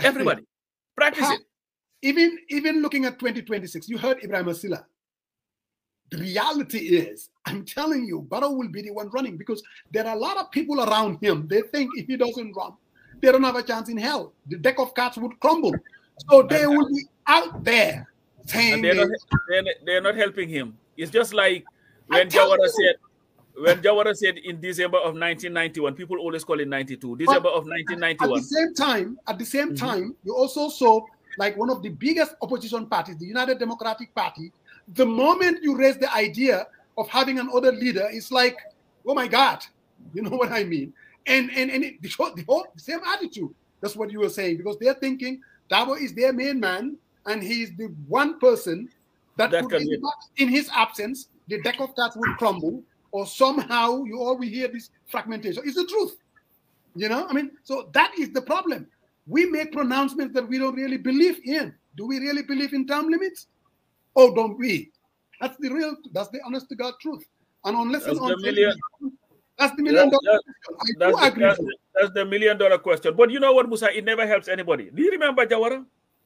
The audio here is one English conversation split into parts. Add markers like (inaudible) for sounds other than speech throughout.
Everybody. Practice it. Even even looking at 2026, you heard Ibrahim Silla. The reality is, I'm telling you, Barrow will be the one running because there are a lot of people around him. They think if he doesn't run, they don't have a chance in hell. The deck of cards would crumble. So they will be out there saying they're, they, not, they're, they're, not helping him. It's just like when Jawara said when Jawara said in December of 1991, people always call it 92. December of 1991. At the same time, at the same mm -hmm. time, you also saw like one of the biggest opposition parties, the United Democratic Party, the moment you raise the idea of having another leader, it's like, oh my God, (laughs) you know what I mean? And and and it, the, whole, the whole same attitude. That's what you were saying because they're thinking Darboe is their main man and he's the one person that, that could, in, in his absence, the deck of cards would crumble, or somehow you always hear this fragmentation. It's the truth. You know, I mean, so that is the problem. We make pronouncements that we don't really believe in. Do we really believe in term limits? Oh, don't we? That's the real, that's the honest to God truth. And unless that's the million, that's the million dollar question. That's, the, that's, that's the million dollar question. But you know what, Musa? It never helps anybody. Do you remember Jawara?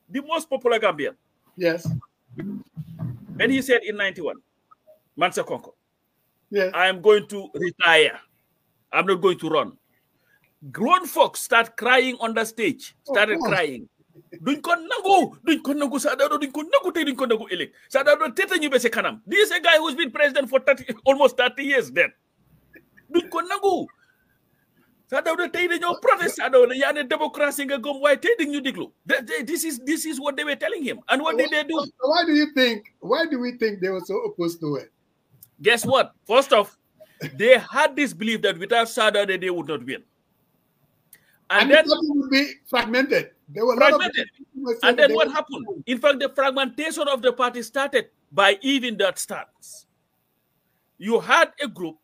The most popular Gambian. Yes. When he said in 91, Mansa Konko, yes. I am going to retire. I'm not going to run. Grown folks start crying on the stage, started oh, crying duñ ko nangu duñ ko nangu Sir Dawda duñ ko nangu tey duñ ko nangu ëllëg Sir Dawda tete ñu be si kanam this is a guy who's been president for 30 almost 30 years then duñ ko nangu Sir Dawda tey dañoo protest Sir Dawda yaa ne démocratie nga gëm waaye tey dañ ñu déglu this is this is what they were telling him and what did they do why do you think why do we think they were so opposed to it guess what first off they had this belief that without Sir Dawda they would not win and, and then it would be fragmented they were fragmented. And then what happened? In fact, the fragmentation of the party started by even that stance. You had a group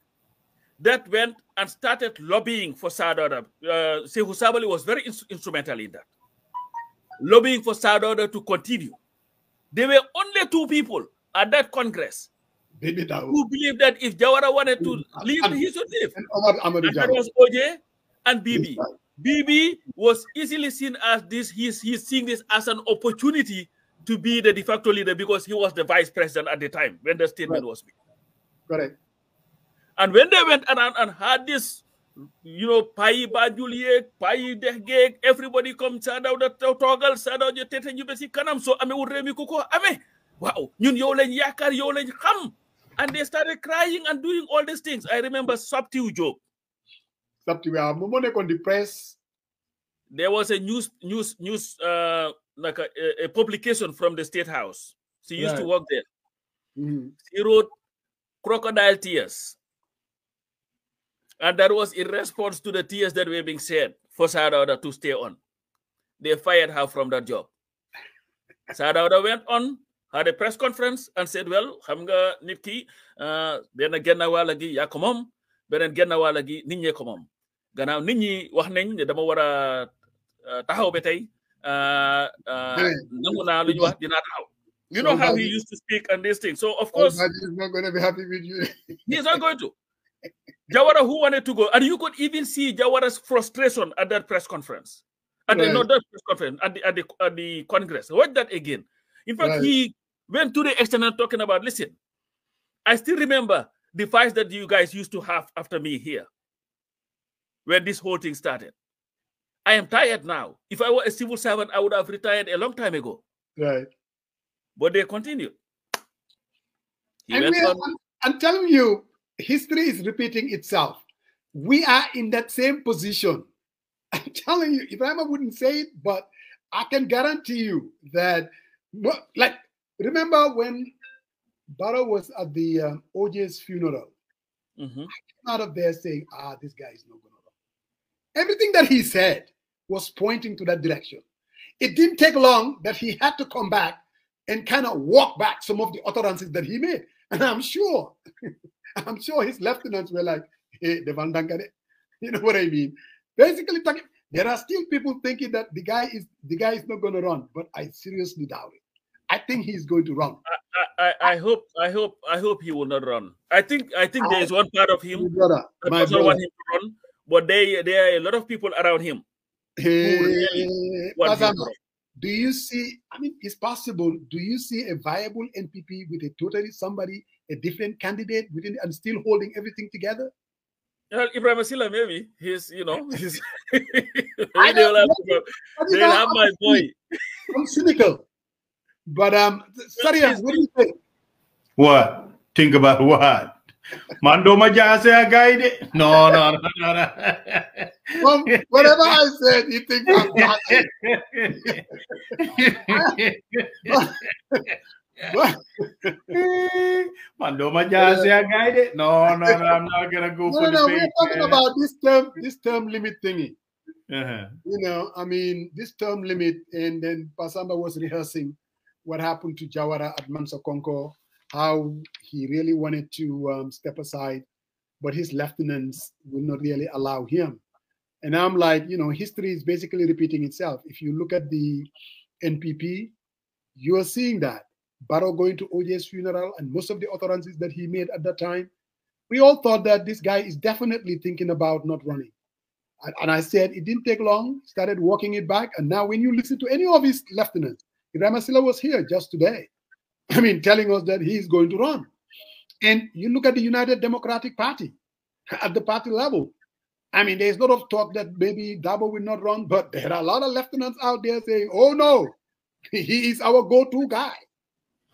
that went and started lobbying for Sir Dawda. Uh, Sehu Sabali was very in instrumental in that. Lobbying for Sir Dawda to continue. There were only two people at that Congress who believed that if Jawara wanted to leave, he should leave. And, and that was OJ and Bibi. BB was easily seen as this, he's, he's seeing this as an opportunity to be the de facto leader because he was the vice president at the time when the statement right. was made. Correct. And when they went around and had this, you know, Pai Bajulie, Pai Dehgeg, everybody come out the toggle, sat out your tete you basi kanam so ame uremi kuko ame. Wow, yow lañ yakar yow lañ xam. And they started crying and doing all these things. I remember Subtiu joke. Software mo on the press there was a news news news uh like a, a publication from the state house. She used right. to work there. Mm -hmm. she wrote crocodile tears. And that was in response to the tears that were being said for Sir Dawda to stay on. They fired her from that job. Sir Dawda went on had a press conference and said well xam nga nit ki uh, benn genn wàll gi yaa ko moom beneen genn wàll gi nit ñee ko moom gannaaw nit ñi wax nañ ne dama war a uh, taxaw ba tey uh, uh, nangu naa lu ñu wax dinaa taxaw you know how he used to speak and this thing so of oh, course he's not going to be happy with you. (laughs) he's not going to. Jawara who wanted to go? And you could even see Jawara's frustration at that press conference. At right. the not that press conference at the at the at the congress. Watch that again. In fact right. he went to the extent of talking about listen I still remember the fights that you guys used to have after me here when this whole thing started. I am tired now. If I were a civil servant, I would have retired a long time ago. Right. But they continued. and on... I'm, I'm telling you, history is repeating itself. We are in that same position. (laughs) I'm telling you, Ibrahim wouldn't say it, but I can guarantee you that, like, remember when Barrow was at the um, OJ's funeral? Mm -hmm. I came out of there saying, ah, this guy is not going to run. Everything that he said was pointing to that direction. It didn't take long that he had to come back and kind of walk back some of the utterances that he made. And I'm sure, (laughs) I'm sure his lieutenants were like, hey, the Van (laughs) You know what I mean? Basically, talking, there are still people thinking that the guy is the guy is not going to run, but I seriously doubt it. I think he's going to run. I, I, I, hope I hope I hope he will not run. I think I think there is one part of him brother, that doesn't want him to run, but they there are a lot of people around him really do you see? I mean, it's possible. Do you see a viable NPP with a totally somebody, a different candidate within, and still holding everything together? Well, Ibrahim Silla, maybe he's, you know, he's. (laughs) I they'll have, they'll have my boy. I'm cynical, but um, sorry, what do you think? What? Think about what? Mando Majase a guide? No, no, no, no, no. Well, whatever I said, you think I'm Mando Majase a guide? No, no, no, I'm not gonna go no, for no, the we're talking about this term, this term limit thingy. Uh-huh. You know, I mean, this term limit, and then Pasamba was rehearsing what happened to Jawara at Mansa Konko how he really wanted to um, step aside, but his lieutenants will not really allow him. And I'm like, you know, history is basically repeating itself. If you look at the NPP, you are seeing that. Barrow going to OJ's funeral and most of the utterances that he made at that time, we all thought that this guy is definitely thinking about not running. And I said it didn't take long, started walking it back. And now when you listen to any of his lieutenants, Ramasila was here just today. I mean, telling us that he's going to run. And you look at the United Democratic Party (laughs) at the party level. I mean, there's a lot of talk that maybe Darboe will not run, but there are a lot of lieutenants out there saying, oh no, (laughs) he is our go to guy.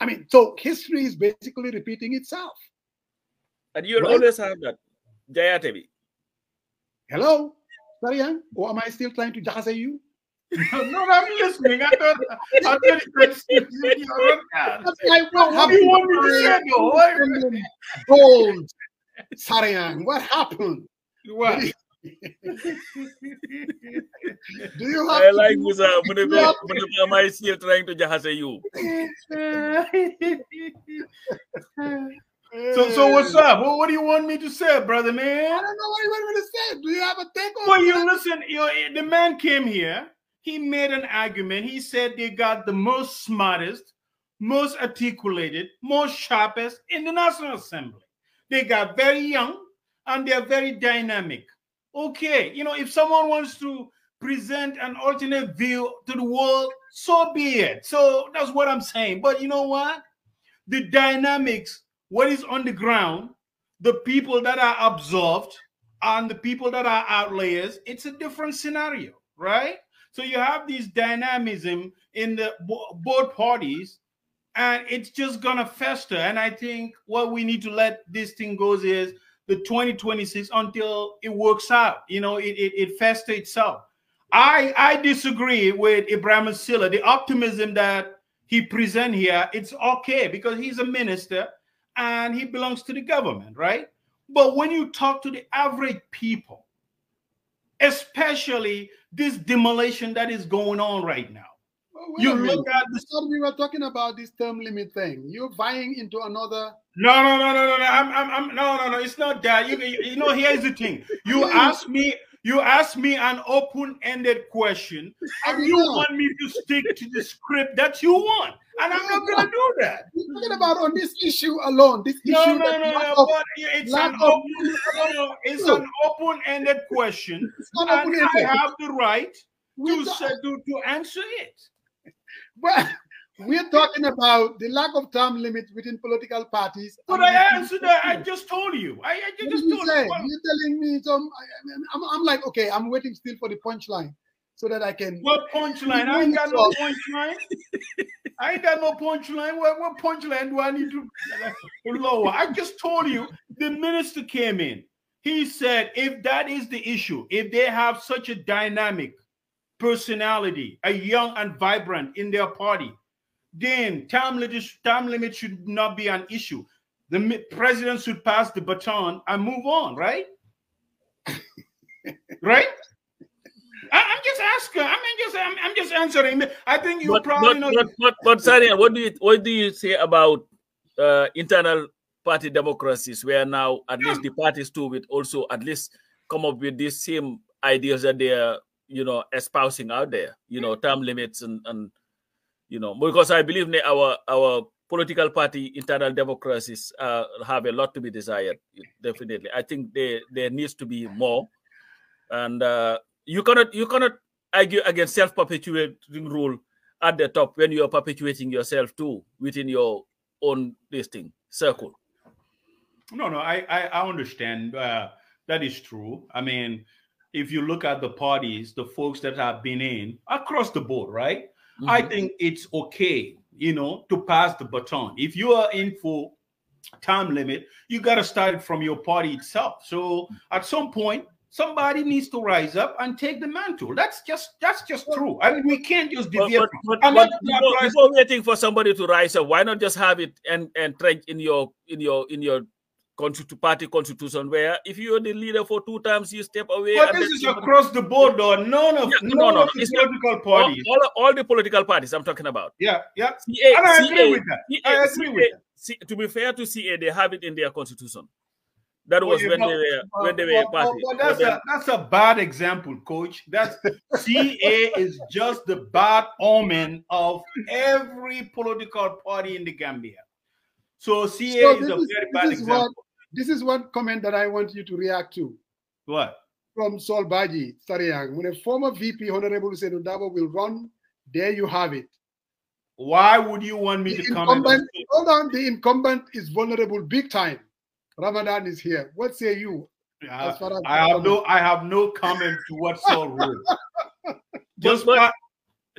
I mean, so history is basically repeating itself. And you'll Right. always have that. Jayatevi. Hello? Sorry, or am I still trying to jase you? No, no, I'm listening. I thought, I thought it was your That's like what What do you want me to say, though? What? Gold. Sarian, what happened? What? Do you have I like do- Musa. Munebe, Yeah. Munebe, am I still trying to jahase you? (laughs) so, so what's up? What, what do you want me to say, brother man? I don't know what you want me to say. Do you have a take on Well, you listen. You the man came here. He made an argument. He said they got the most smartest, most articulated, most sharpest in the National Assembly. They got very young and they're very dynamic. Okay, you know, if someone wants to present an alternate view to the world, so be it. So that's what I'm saying. But you know what? The dynamics, what is on the ground, the people that are absorbed, and the people that are outlayers, it's a different scenario, right? So you have this dynamism in the both parties, and it's just gonna fester. And I think what we need to let this thing goes is the 2026 until it works out. You know, it it, it fester itself. I I disagree with Ibrahim Silla. The optimism that he present here, it's okay because he's a minister and he belongs to the government, right? But when you talk to the average people, especially this demolition that is going on right now, Well, you look at thought we were talking about this term limit thing. You're vying into another. No, no, no, no, no, no. I'm, I'm, I'm, no, no, no. It's not that. You, you know, here's the thing. You (laughs) ask me, you ask me an open-ended question, and you want me to stick to the script that you want, and I'm not gonna do that. We're talking about on this issue alone. This No, issue no, no, no. of- But it's an open, no, it's an open-ended question, (laughs) it's and I have the right to say, to, to answer it. Well, (laughs) we're talking about the lack of term limit within political parties. But I answered that. I just told you. I, I just you told say? you. You're telling me some. I, I- I'm, I'm like, okay, I'm waiting still for the punchline so that I can. What punchline? I ain't got no punchline. (laughs) I ain't got no punchline. What, what punchline do I need to lower? I just told you the minister came in. He said, if that is the issue, if they have such a dynamic personality, a young and vibrant in their party, then time limit, time limit should not be an issue. The president should pass the baton and move on, right? (laughs) right? Just asking. I mean, just I'm, I'm just answering. I think you But, probably but, know. but, but, but what do you what do you say about uh, internal party democracies, where now at least the parties too will also at least come up with these same ideas that they are, you know, espousing out there, you know, term limits and and you know, because I believe our our political party internal democracies uh, have a lot to be desired. Definitely, I think there there needs to be more, and uh, you cannot you cannot argue against self-perpetuating rule at the top when you are perpetuating yourself too within your own this thing circle. No, no, I I, I understand. Uh, that is true. I mean, if you look at the parties, the folks that have been in across the board, right? Mm -hmm. I mm-hmm. think it's okay, you know, to pass the baton. If you are in for time limit, you got to start it from your party itself. So at some point, somebody needs to rise up and take the mantle. That's just that's just true. I mean, we can't just deviate. But, but, but before, before, waiting for somebody to rise up, why not just have it and entrenched in your in your in your party constitution where if you're the leader for two times you step away but this is across the board though. None of yeah, no, no, no, the political parties. all, all, all, the political parties i'm talking about. Yeah yeah. CA, and i agree with that. CA, i agree CA, with that. To be fair to ca they have it in their constitution that was when, they were, when they were party. that's, a, that's a bad example, coach. That's (laughs) CA is just the bad omen of every political party in the Gambia. So CA so is a is, very bad example. What, this is one comment that I want you to react to. What? From Sol Baji, Sariang. When a former VP, Honorable Senator Darboe, will run, there you have it. Why would you want me the to comment? Hold on, the incumbent is vulnerable big time. Ramadan is here. What say you? Uh, as as I have no I have no comment to what Saul (laughs) wrote. just but,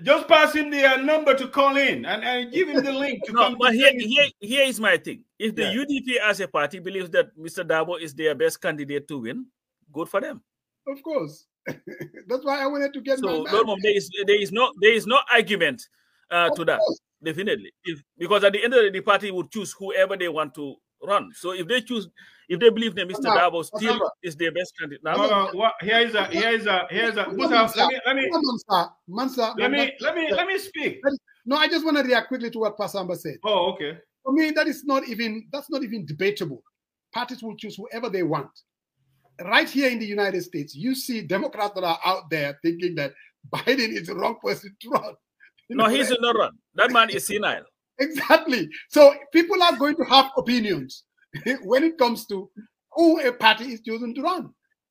just pass him the uh, number to call in and, and give him the link to no, come. But here, here, here is my thing. If the yeah. UDP as a party believes that Mr. Darboe is their best candidate to win, good for them. Of course. (laughs) That's why I wanted to get so no, there is there is no there is no argument uh, to that. Definitely. If, because at the end of the day, the party would choose whoever they want to run. So if they choose, if they believe that Mr. No, Darboe still no, is their best candidate. No, no, what, here is a here is a here is a. Mansa, let me let me Mansa, Mansa, let me let me let me speak. No, I just want to react quickly to what Pasamba said. Oh, okay. For me, that is not even that's not even debatable. Parties will choose whoever they want. Right here in the United States, you see Democrats that are out there thinking that Biden is the wrong person to run. You no, he's not run. That man is senile. (laughs) Exactly. So people are going to have opinions (laughs) when it comes to who a party is chosen to run.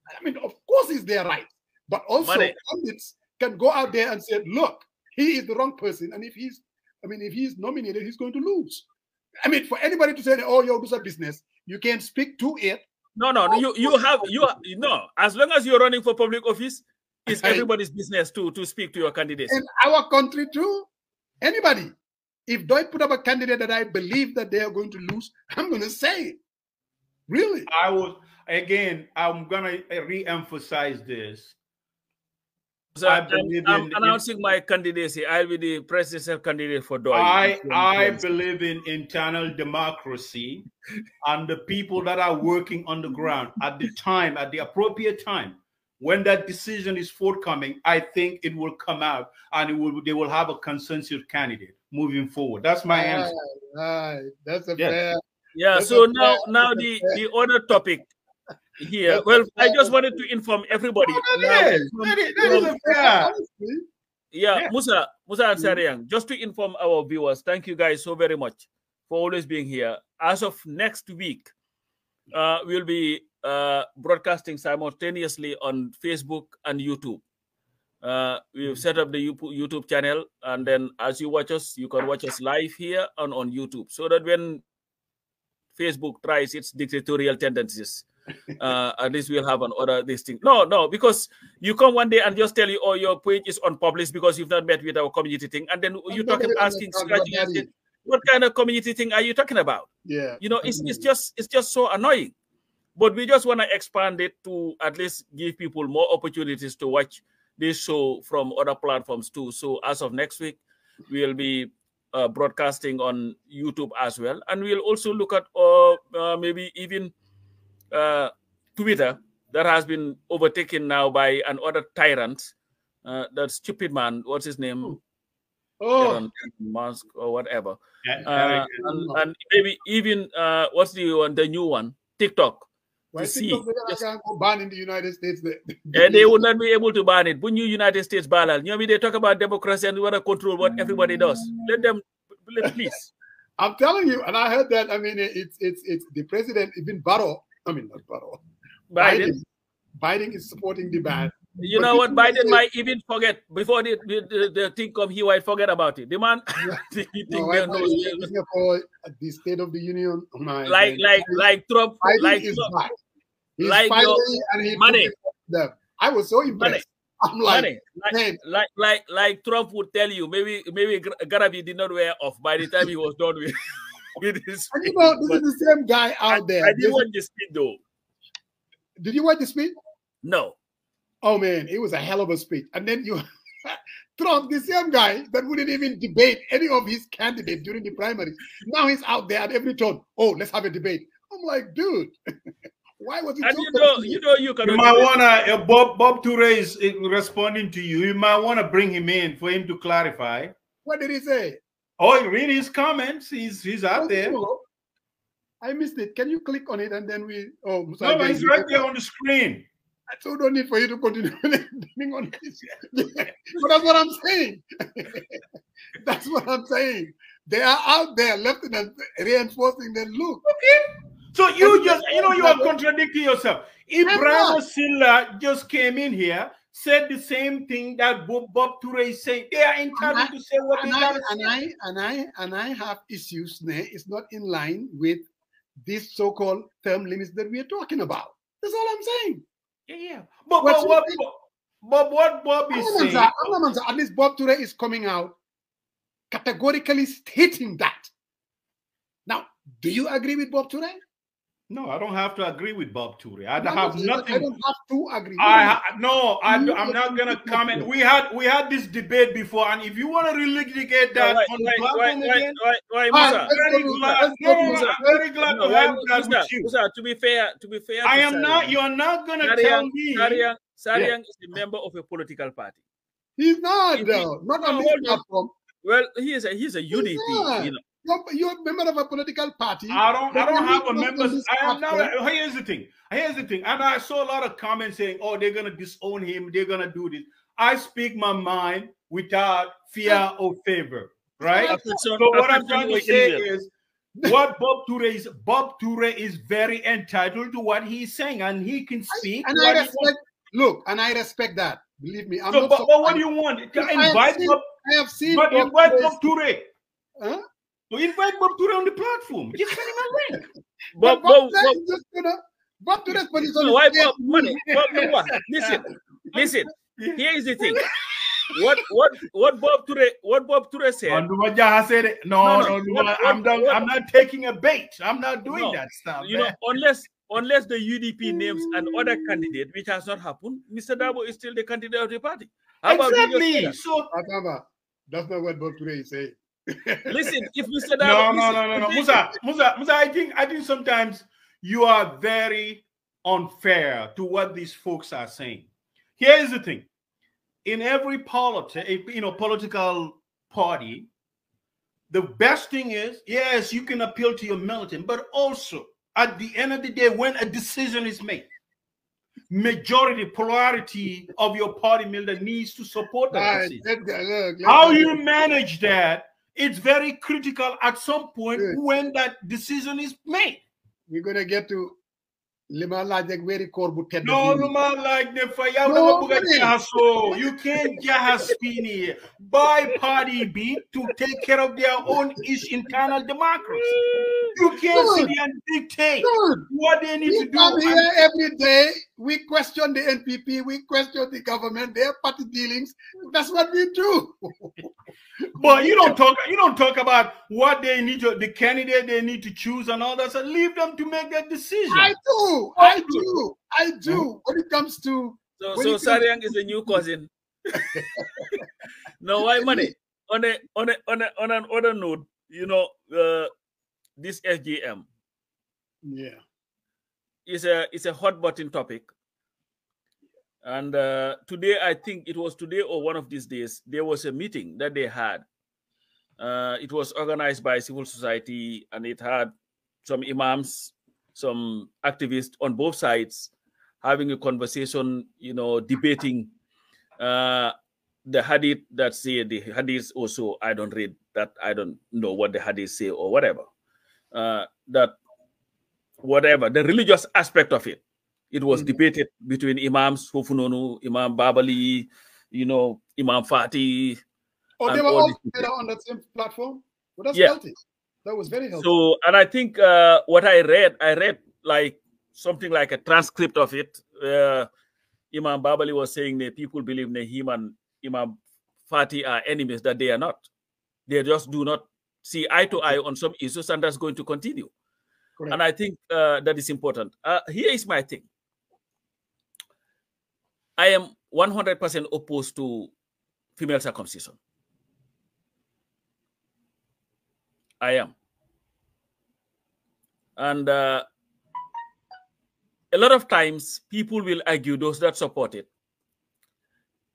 I mean, of course, it's their right, but also Money. pundits can go out there and say, "Look, he is the wrong person," and if he's, I mean, if he's nominated, he's going to lose. I mean, for anybody to say, "Oh, you're a business," you can't speak to it. No, no, you you have you are, no. As long as you're running for public office, it's everybody's business to to speak to your candidates. In our country too, anybody if they put up a candidate that I believe that they are going to lose, I'm going to say it. Really? I will again. I'm going to re-emphasize this. So I believe I'm, in, announcing in, my candidacy. I'll be the presidential candidate for DOI. I I believe in internal democracy and the people that are working on the ground at the time, at the appropriate time when that decision is forthcoming, I think it will come out and it will they will have a consensus candidate moving forward. That's my right, answer. Right. That's a yes. fair. Yeah. That's so now now the the other topic here. Well, I just wanted to inform everybody. That, is. From, that, is, that is a fair. Yeah, yeah, Musa, Musa and Sariang, just to inform our viewers, thank you guys so very much for always being here. As of next week, uh, we'll be uh, broadcasting simultaneously on Facebook and YouTube. Uh, we've set up the YouTube channel, and then as you watch us, you can watch us live here and on YouTube, so that when Facebook tries its dictatorial tendencies, (laughs) uh, at least we'll have an order this thing. No, no, because you come one day and just tell you, oh, your page is unpublished because you've not met with our community thing, and then you talk asking, scratching, what kind of community thing are you talking about? Yeah, you know, it's it's just it's just so annoying. But we just want to expand it to at least give people more opportunities to watch this show from other platforms too. So as of next week, we'll be uh, broadcasting on YouTube as well, and we'll also look at uh, uh, maybe even uh, Twitter that has been overtaken now by another tyrant, uh, that stupid man. What's his name? Oh, Elon Musk or whatever. Yeah, and, and, maybe even what's the one, the new one, TikTok why see, just, ban in the United States? yeah, eh, they would not be able to ban it. When you United States ban you know, I mean, they talk about democracy and we want to control what everybody does. Let them, please. (laughs) I'm telling you, and I heard that. I mean, it's it's it's the president, even Barrow. I mean, not Barrow. Biden. Biden, Biden is supporting the ban. You know what? Biden say, might even forget before the, the, the, thing come. He might forget about it. The man, yeah. (laughs) no, I, for the State of the Union, oh my like like like Trump, Biden like Trump, like and he money. Them. I was so impressed. Money. I'm like, money. Like, like, like, like Trump would tell you, maybe, maybe Garabi did not wear off by the time he was done with, (laughs) with his. And you know, this is the same guy out there. I, I didn't watch the speed though. Did you watch the speech? No. Oh man, it was a hell of a speech. And then you (laughs) Trump, the same guy that wouldn't even debate any of his candidates during the primaries. Now he's out there at every turn. Oh, let's have a debate. I'm like, dude, (laughs) why was he? And you know, you know, you can. You might wanna uh, Bob Bob Toure is responding to you. You might want to bring him in for him to clarify. What did he say? Oh, read his comments. He's he's out oh, there. I missed it. Can you click on it and then we? Oh, no, no it's right there on the screen. I so don't need for you to continue (laughs) on this. but that's what I'm saying. (laughs) that's what I'm saying. They are out there, lieutenant, reinforcing the look. Okay. So you just, you know, you are contradicting yourself. Ibrahim Silla just came in here, said the same thing that Bob, Bob Toure is saying. They are entitled to say what they got and I and I and I have issues. It's not in line with these so-called term limits that we are talking about. That's all I'm saying. Yeah, yeah. But, but, what, but, what Bob is saying. at least Bob Toure is coming out categorically stating that. Now, do you agree with Bob Toure? No, I don't have to agree with Bob Toure. I no, have nothing. I don't have to agree. I no, I, am not gonna comment. We had we had this debate before, and if you want to relitigate that right, on the platform again, right, ah, I'm very glad. No, I'm very glad to have that with you. to be fair, to be fair, I am not. You are not gonna tell me. Sariang, Sariang is a member of a political party. He's not, though. Not on this platform. Well, he is a he's a UDP. You know. You're, you're a member of a political party. I don't. I don't have a member. I am not. Here's the thing. Here's the thing. And I saw a lot of comments saying, "Oh, they're gonna disown him. They're gonna do this." I speak my mind without fear or favor. Right. So, so what I'm trying to say is, what Bob Toure is. Bob Toure is very entitled to what he's saying, and he can speak. I, and I respect. Look, and I respect that. Believe me. I'm so, but, so, but what do you want? Invite I have seen, Bob, I have seen but invite Bob Toure. Huh? So invite Bob Toure on the platform. Just send him a link. (laughs) Bob, Bob, Bob, Bob, just gonna, Bob Toure's position. No, why Bob? Money. Bob, Bob, listen, (laughs) listen. Here is the thing. (laughs) What what what Bob Toure what Bob Toure said? said no, no, no, no what, I'm done. What, I'm not taking a bait. I'm not doing no, that stuff. You man. know, unless unless the UDP names another candidate, which has not happened, Mr. Darboe is still the candidate of the party. How exactly. So that's not what Bob Toure is saying. Listen, if you said that, no, no, no, no, no, Musa, Musa, Musa, I think, I think sometimes you are very unfair to what these folks are saying. Here is the thing: in every politi- eh, you know, political party, the best thing is, yes, you can appeal to your militant, but also at the end of the day, when a decision is made, majority polarity of your party militant needs to support that decision. How you manage that it's very critical at some point Good. when that decision is made. We're gonna get to lima laaj rek weeri koor bu tedd no lu ma laaj ne fa yow dama bëgg a jaxasoo you can't jaxas fii nii by party B to take care of their own ish internal democracy. You can't sit here and dictate what they need to do come here every day we question the NPP we question the government their party dealings. That's what we do. (laughs) But you don't talk you don't talk about what they need to the candidate they need to choose and all that so leave them to make that decision. I do i do i do. When it comes to so so Sariang is a new cousin. No why money? On a on a on a on an other note you know uh this FGM yeah is a it's a hot button topic and uh, today, I think it was today or one of these days, there was a meeting that they had. Uh, it was organized by civil society and it had some imams, some activists on both sides having a conversation, you know, debating uh, the hadith that say the hadith also, I don't read that, I don't know what the hadith say or whatever. Uh, that whatever, the religious aspect of it It was Mhm. debated between Imams Fofunonu, Imam Baba Leigh, you know, Imam Fati. Oh, they were all all these people. together on that same platform. Well, that's Yeah. healthy. That was very healthy. So, and I think uh, what I read, I read like something like a transcript of it. Uh, Imam Baba Leigh was saying that people believe that him and Imam Fati are enemies, that they are not. They just do not see eye to eye on some issues, and that's going to continue. Correct. And I think uh, that is important. Uh, here is my thing I am 100% opposed to female circumcision. I am. And uh, a lot of times, people will argue, those that support it,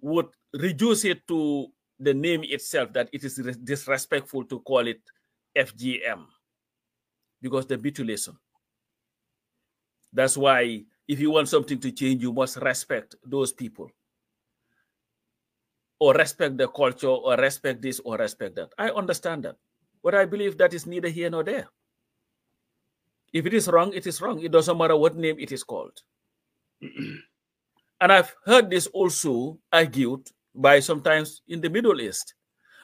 would reduce it to the name itself, that it is disrespectful to call it FGM because the mutilation. That's why, if you want something to change, you must respect those people, or respect the culture, or respect this, or respect that. I understand that. But I believe that is neither here nor there. If it is wrong, it is wrong. It doesn't matter what name it is called. (clears throat) and I've heard this also argued by sometimes in the Middle East.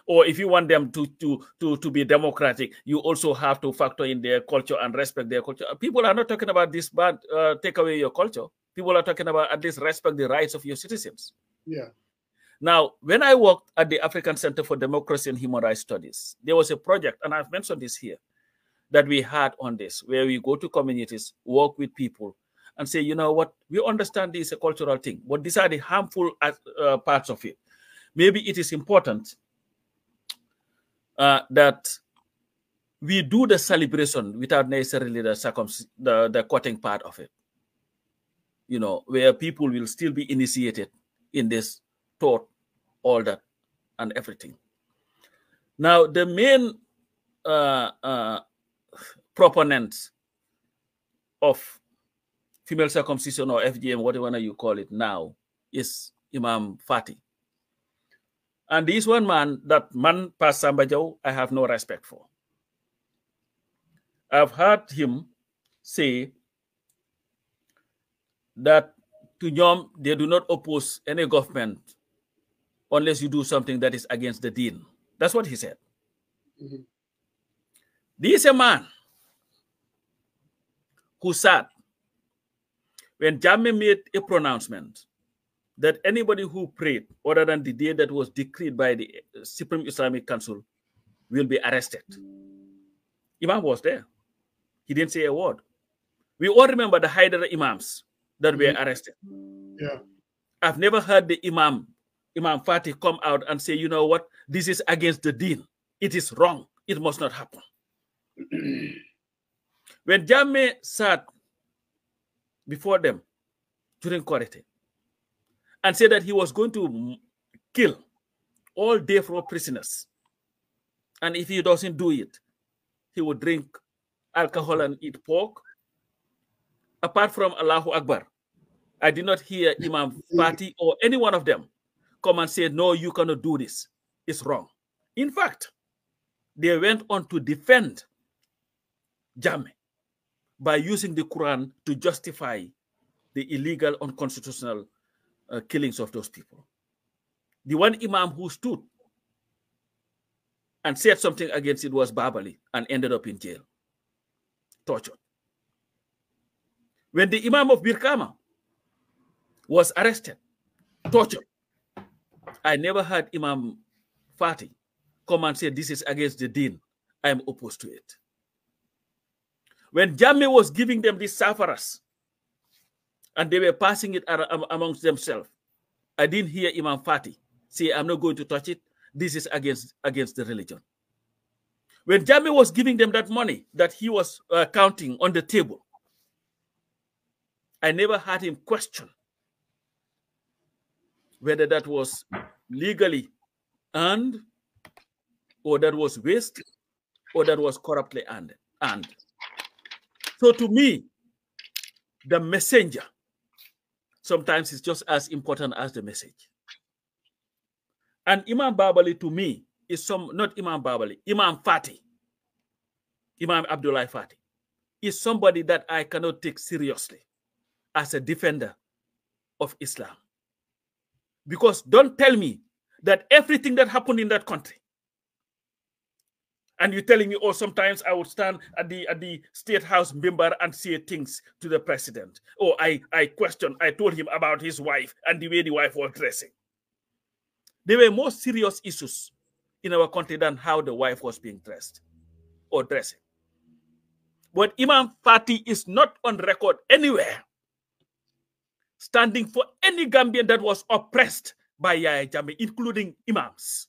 Or if you want them to, to, to, to be democratic, you also have to factor in their culture and respect their culture. People are not talking about this bad, uh, take away your culture. People are talking about at least respect the rights of your citizens. yeah. Now, when I worked at the African Center for Democracy and Human Rights Studies, there was a project, and I've mentioned this here, that we had on this, where we go to communities, work with people, and say, you know what, we understand this is a cultural thing, but these are the harmful uh, parts of it. Maybe it is important uh, that we do the celebration without necessarily the, circum- the the cutting part of it. You know, where people will still be initiated in this thought, all that and everything. Now, the main uh, uh, proponents of female circumcision or FGM, whatever you call it now, is Imam Fati. And this one man, that man, Pas Sambajau, I have no respect for. I've heard him say that to Nyom, they do not oppose any government unless you do something that is against the deen. That's what he said. Mhm. This is a man who said, when Jammeh made a pronouncement that anybody who prayed other than the day that was decreed by the Supreme Islamic Council will be arrested. Imam was there. He didn't say a word. We all remember the Haidara Imams that were mm-hmm. arrested. Yeah. I've never heard the Imam, Imam Fatih, come out and say, you know what, this is against the deen. It is wrong. It must not happen. (clears throat) when Jammeh sat before them during Koriteh and said that he was going to kill all death row prisoners, and if he doesn't do it, he would drink alcohol and eat pork. Apart from Allahu Akbar, I did not hear Imam Fati or any one of them come and say, No, you cannot do this. It's wrong. In fact, they went on to defend Jammeh by using the Quran to justify the illegal, unconstitutional uh, killings of those people. The one Imam who stood and said something against it was Baba Leigh and ended up in jail, tortured. When the Imam of Brikama was arrested, tortured, I never heard Imam Fati come and say, This is against the deen. I am opposed to it. When Jammeh was giving them these safaras and they were passing it amongst themselves, I didn't hear Imam Fati say, I'm not going to touch it. This is against, against the religion. When Jammeh was giving them that money that he was uh, counting on the table, I never heard him question whether that was legally earned or that was waste or that was corruptly earned. earned. So to me, the messenger sometimes it's just as important as the message. And Imam Baba Leigh to me is some not Imam Baba Leigh, Imam Fati, Imam Abdullah Fati, is somebody that I cannot take seriously. as a defender of Islam. Because don't tell me that everything that happened in that country, and you're telling me, oh, sometimes I would stand at the at the state house member and say things to the president. Oh, I I questioned, I told him about his wife and the way the wife was dressing. There were more serious issues in our country than how the wife was being dressed or dressing. But Imam Fati is not on record anywhere standing for any Gambian that was oppressed by Yahya Jammeh, including imams.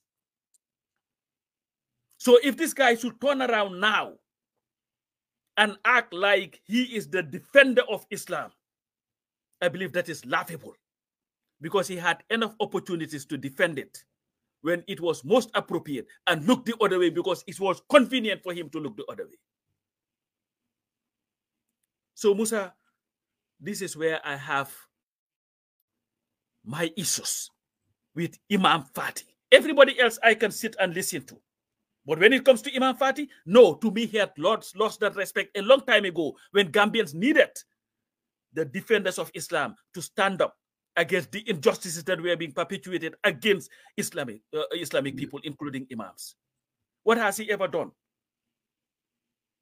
So if this guy should turn around now and act like he is the defender of Islam, I believe that is laughable because he had enough opportunities to defend it when it was most appropriate and look the other way because it was convenient for him to look the other way. So, Musa, this is where I have my issues with Imam Fati. Everybody else I can sit and listen to. But when it comes to Imam Fati, no, to me, he had lost, lost that respect a long time ago when Gambians needed the defenders of Islam to stand up against the injustices that were being perpetuated against Islamic, uh, Islamic people, including imams. What has he ever done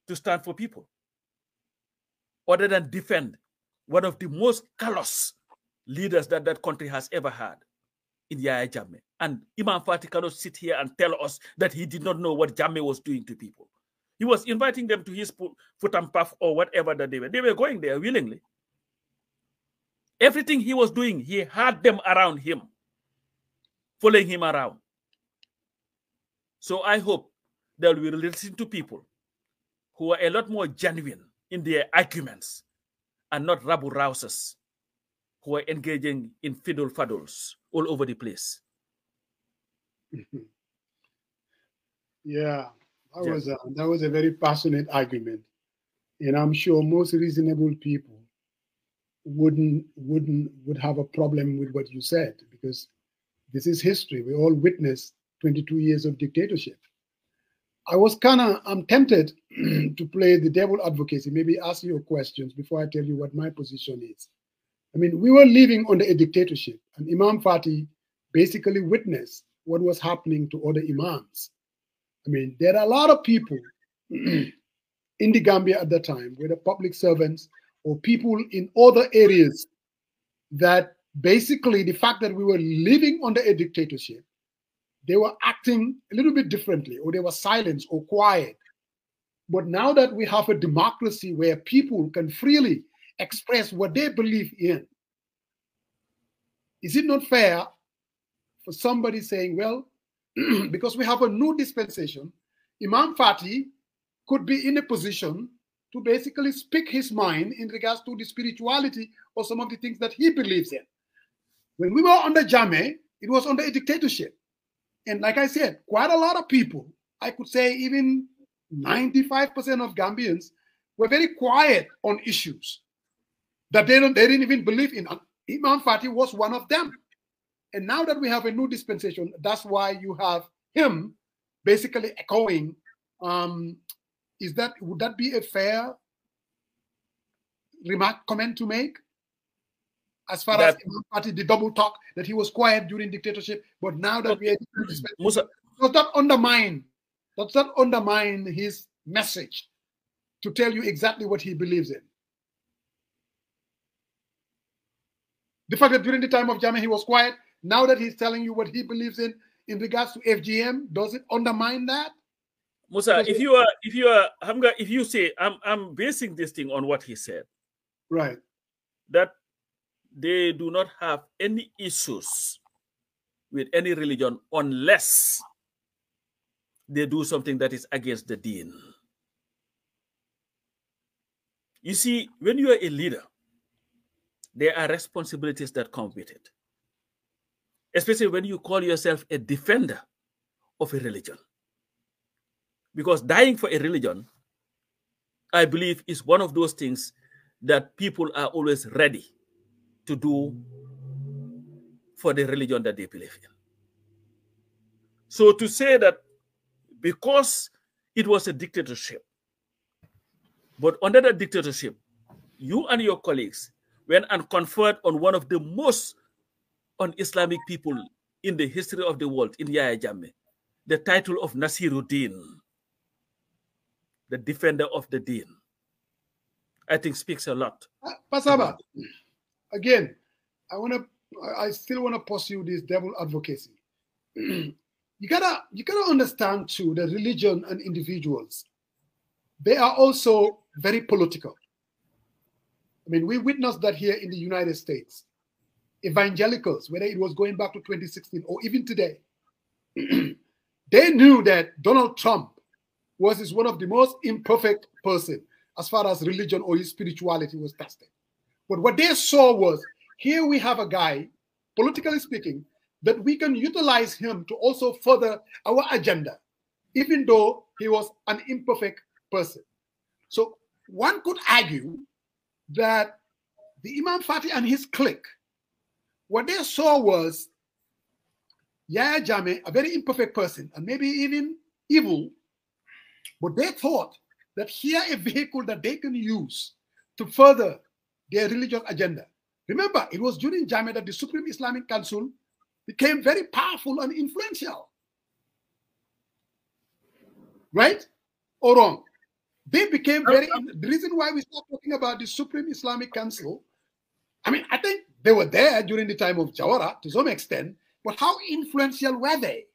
to stand for people? Other than defend one of the most callous leaders that that country has ever had in Yahya Jammeh. And Imam Fati cannot sit here and tell us that he did not know what Jammeh was doing to people. He was inviting them to his foot and path or whatever that they were. They were going there willingly. Everything he was doing, he had them around him, following him around. So I hope that we will listen to people who are a lot more genuine in their arguments and not rabble rousers who are engaging in fiddle faddles all over the place. (laughs) yeah, that was a, that was a very passionate argument, and I'm sure most reasonable people wouldn't wouldn't would have a problem with what you said because this is history. We all witnessed 22 years of dictatorship. I was kind of I'm tempted (clears throat) to play the devil advocacy, maybe ask you questions before I tell you what my position is. I mean, we were living under a dictatorship, and Imam Fati basically witnessed what was happening to other imams. I mean, there are a lot of people (clears throat) in the Gambia at that time, whether public servants or people in other areas, that basically the fact that we were living under a dictatorship, they were acting a little bit differently, or they were silent or quiet. But now that we have a democracy where people can freely express what they believe in. Is it not fair for somebody saying, well, (clears throat) because we have a new dispensation, Imam Fati could be in a position to basically speak his mind in regards to the spirituality or some of the things that he believes in. When we were under Jammeh, it was under a dictatorship. And like I said, quite a lot of people, I could say even 95% of Gambians, were very quiet on issues that they don't they didn't even believe in. Imam Fati was one of them. And now that we have a new dispensation, that's why you have him basically echoing. Um, is that would that be a fair remark comment to make? As far that, as Imam Fati, the double talk that he was quiet during dictatorship, but now that we are Musa, does that undermine does that undermine his message to tell you exactly what he believes in? The fact that during the time of Jammeh he was quiet, now that he's telling you what he believes in in regards to FGM, does it undermine that? Musa, if you are, if you are, Hamga, if you say, I'm, I'm basing this thing on what he said, right? That they do not have any issues with any religion unless they do something that is against the deen. You see, when you are a leader, there are responsibilities that come with it. Especially when you call yourself a defender of a religion. Because dying for a religion, I believe, is one of those things that people are always ready to do for the religion that they believe in. So to say that because it was a dictatorship, but under the dictatorship, you and your colleagues went and conferred on one of the most un-Islamic people in the history of the world, in Yahya Jammeh, the title of Nasiruddin, the defender of the deen. I think speaks a lot. Uh, Pasamba, again, I want to, I still want to pursue this devil advocacy. (clears throat) you gotta, you gotta understand too that religion and individuals, they are also very political. I mean, we witnessed that here in the United States. Evangelicals, whether it was going back to 2016 or even today, (clears throat) they knew that Donald Trump was is one of the most imperfect person as far as religion or his spirituality was tested. But what they saw was here we have a guy, politically speaking, that we can utilize him to also further our agenda, even though he was an imperfect person. So one could argue that the Imam Fatih and his clique, what they saw was Yahya Jammeh, a very imperfect person, and maybe even evil, but they thought that here a vehicle that they can use to further their religious agenda. Remember, it was during Jammeh that the Supreme Islamic Council became very powerful and influential. Right or wrong? They became very. The reason why we start talking about the Supreme Islamic Council, I mean, I think they were there during the time of Jawara to some extent, but how influential were they?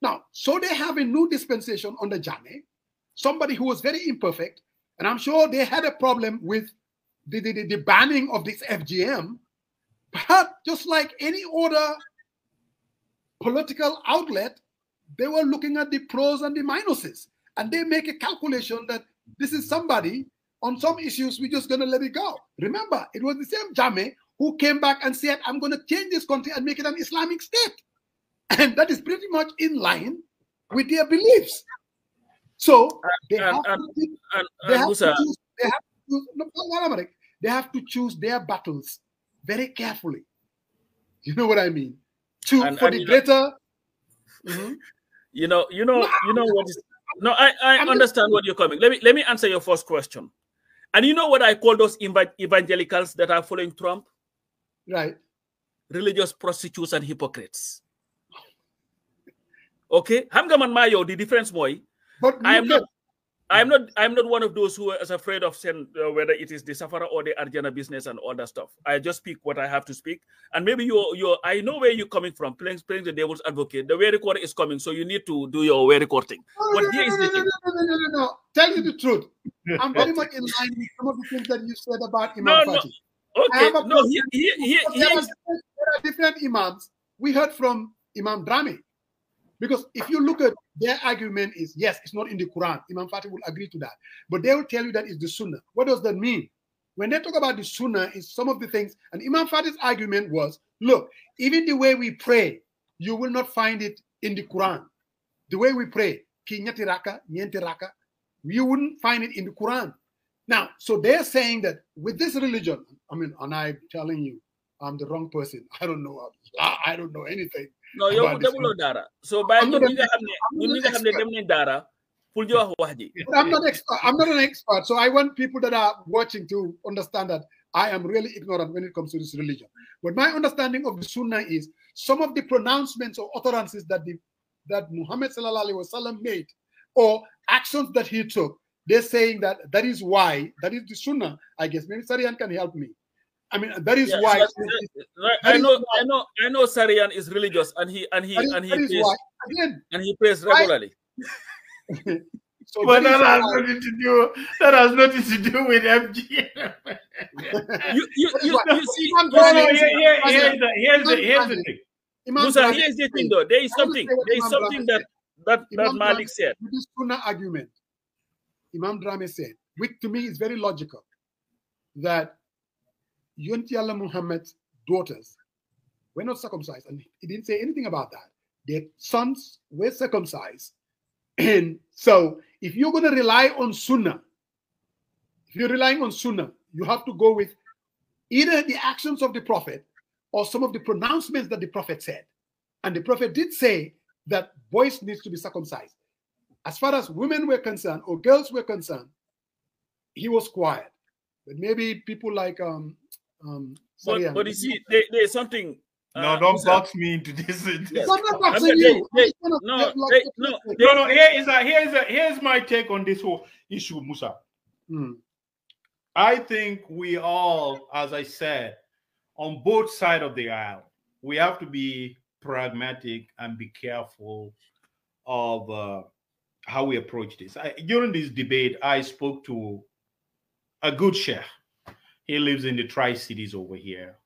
Now, so they have a new dispensation under Jammeh, somebody who was very imperfect, and I'm sure they had a problem with the, the, the banning of this FGM, but just like any other political outlet, they were looking at the pros and the minuses and they make a calculation that this is somebody on some issues we're just going to let it go. Remember, it was the same Jammeh who came back and said, I'm going to change this country and make it an Islamic state. (laughs) And that is pretty much in line with their beliefs. So they have to choose, they have to choose, no, they have to choose their battles very carefully. You know what I mean? To and, for and the greater. Know, mm -hmm. You know, you know, you know what is no, I, I understand what you're coming. Let me let me answer your first question. And you know what I call those evangelicals that are following Trump? Right. Religious prostitutes and hypocrites. Okay? Hamgaman Mayo, the difference boy. But I am not I'm not. I'm not one of those who is afraid of saying uh, whether it is the Safara or the Arjana business and all that stuff. I just speak what I have to speak, and maybe you, you. I know where you're coming from. Playing, playing the devil's advocate. The way record is coming, so you need to do your way recording. No, but no, here no, is no, the no, no, no, no, no, no. Tell you the truth. I'm very (laughs) much in line with some of the things that you said about Imam no, Fatih. No. Okay. No. Here, here, here, here there, are different imams. We heard from Imam Drami because if you look at their argument is yes, it's not in the Quran. Imam Fatih will agree to that. But they will tell you that it's the Sunnah. What does that mean? When they talk about the Sunnah, is some of the things, and Imam Fatih's argument was, look, even the way we pray, you will not find it in the Quran. The way we pray, raka, raka, you wouldn't find it in the Quran. Now, so they're saying that with this religion, I mean, and I'm telling you, I'm the wrong person. (laughs) I don't know. I don't know anything. Non yow demuloo daara soo bàyyi ñun ñi nga xam ne ñun ñi nga xam ne dem nañ daara pour ñu wax wax ji. I'm not expert. I'm not an expert. So I want people that are watching to understand that I am really ignorant when it comes to this religion. But my understanding of the sunnah is some of the pronouncements or utterances that the that Muhammad sallallahu alaihi wasallam made or actions that he took they're saying that that is why that is the sunnah. I guess maybe Sarian can help me I mean, that is yeah, why. Uh, that, I know, why, I know, I know. Sarian is religious, and he and he is, and he prays, why, again, and he prays regularly. (laughs) so but that, has why, nothing to do. That has nothing to do with FGM. (laughs) you, you, you, you see, no, no, here, here, here's the here's the here's the thing. Musa, here's the thing, though. There is something. There is something that that that Malik said. With this Sunnah argument, Imam Drame said, which to me is very logical, that Yonti Allah Muhammad's daughters were not circumcised, and he didn't say anything about that. Their sons were circumcised. And (clears throat) so, if you're going to rely on Sunnah, if you're relying on Sunnah, you have to go with either the actions of the Prophet or some of the pronouncements that the Prophet said. And the Prophet did say that boys needs to be circumcised. As far as women were concerned or girls were concerned, he was quiet. But maybe people like um, Um, but, but you see, there, there's something. Uh, no, don't box me into this. Yes. not boxing you. They, no, like, they, no, no, no. Here is a here's a here's my take on this whole issue, Musa. Hmm. I think we all, as I said, on both sides of the aisle, we have to be pragmatic and be careful of uh, how we approach this. I, during this debate, I spoke to a good sheikh. He lives in the Tri Cities over here,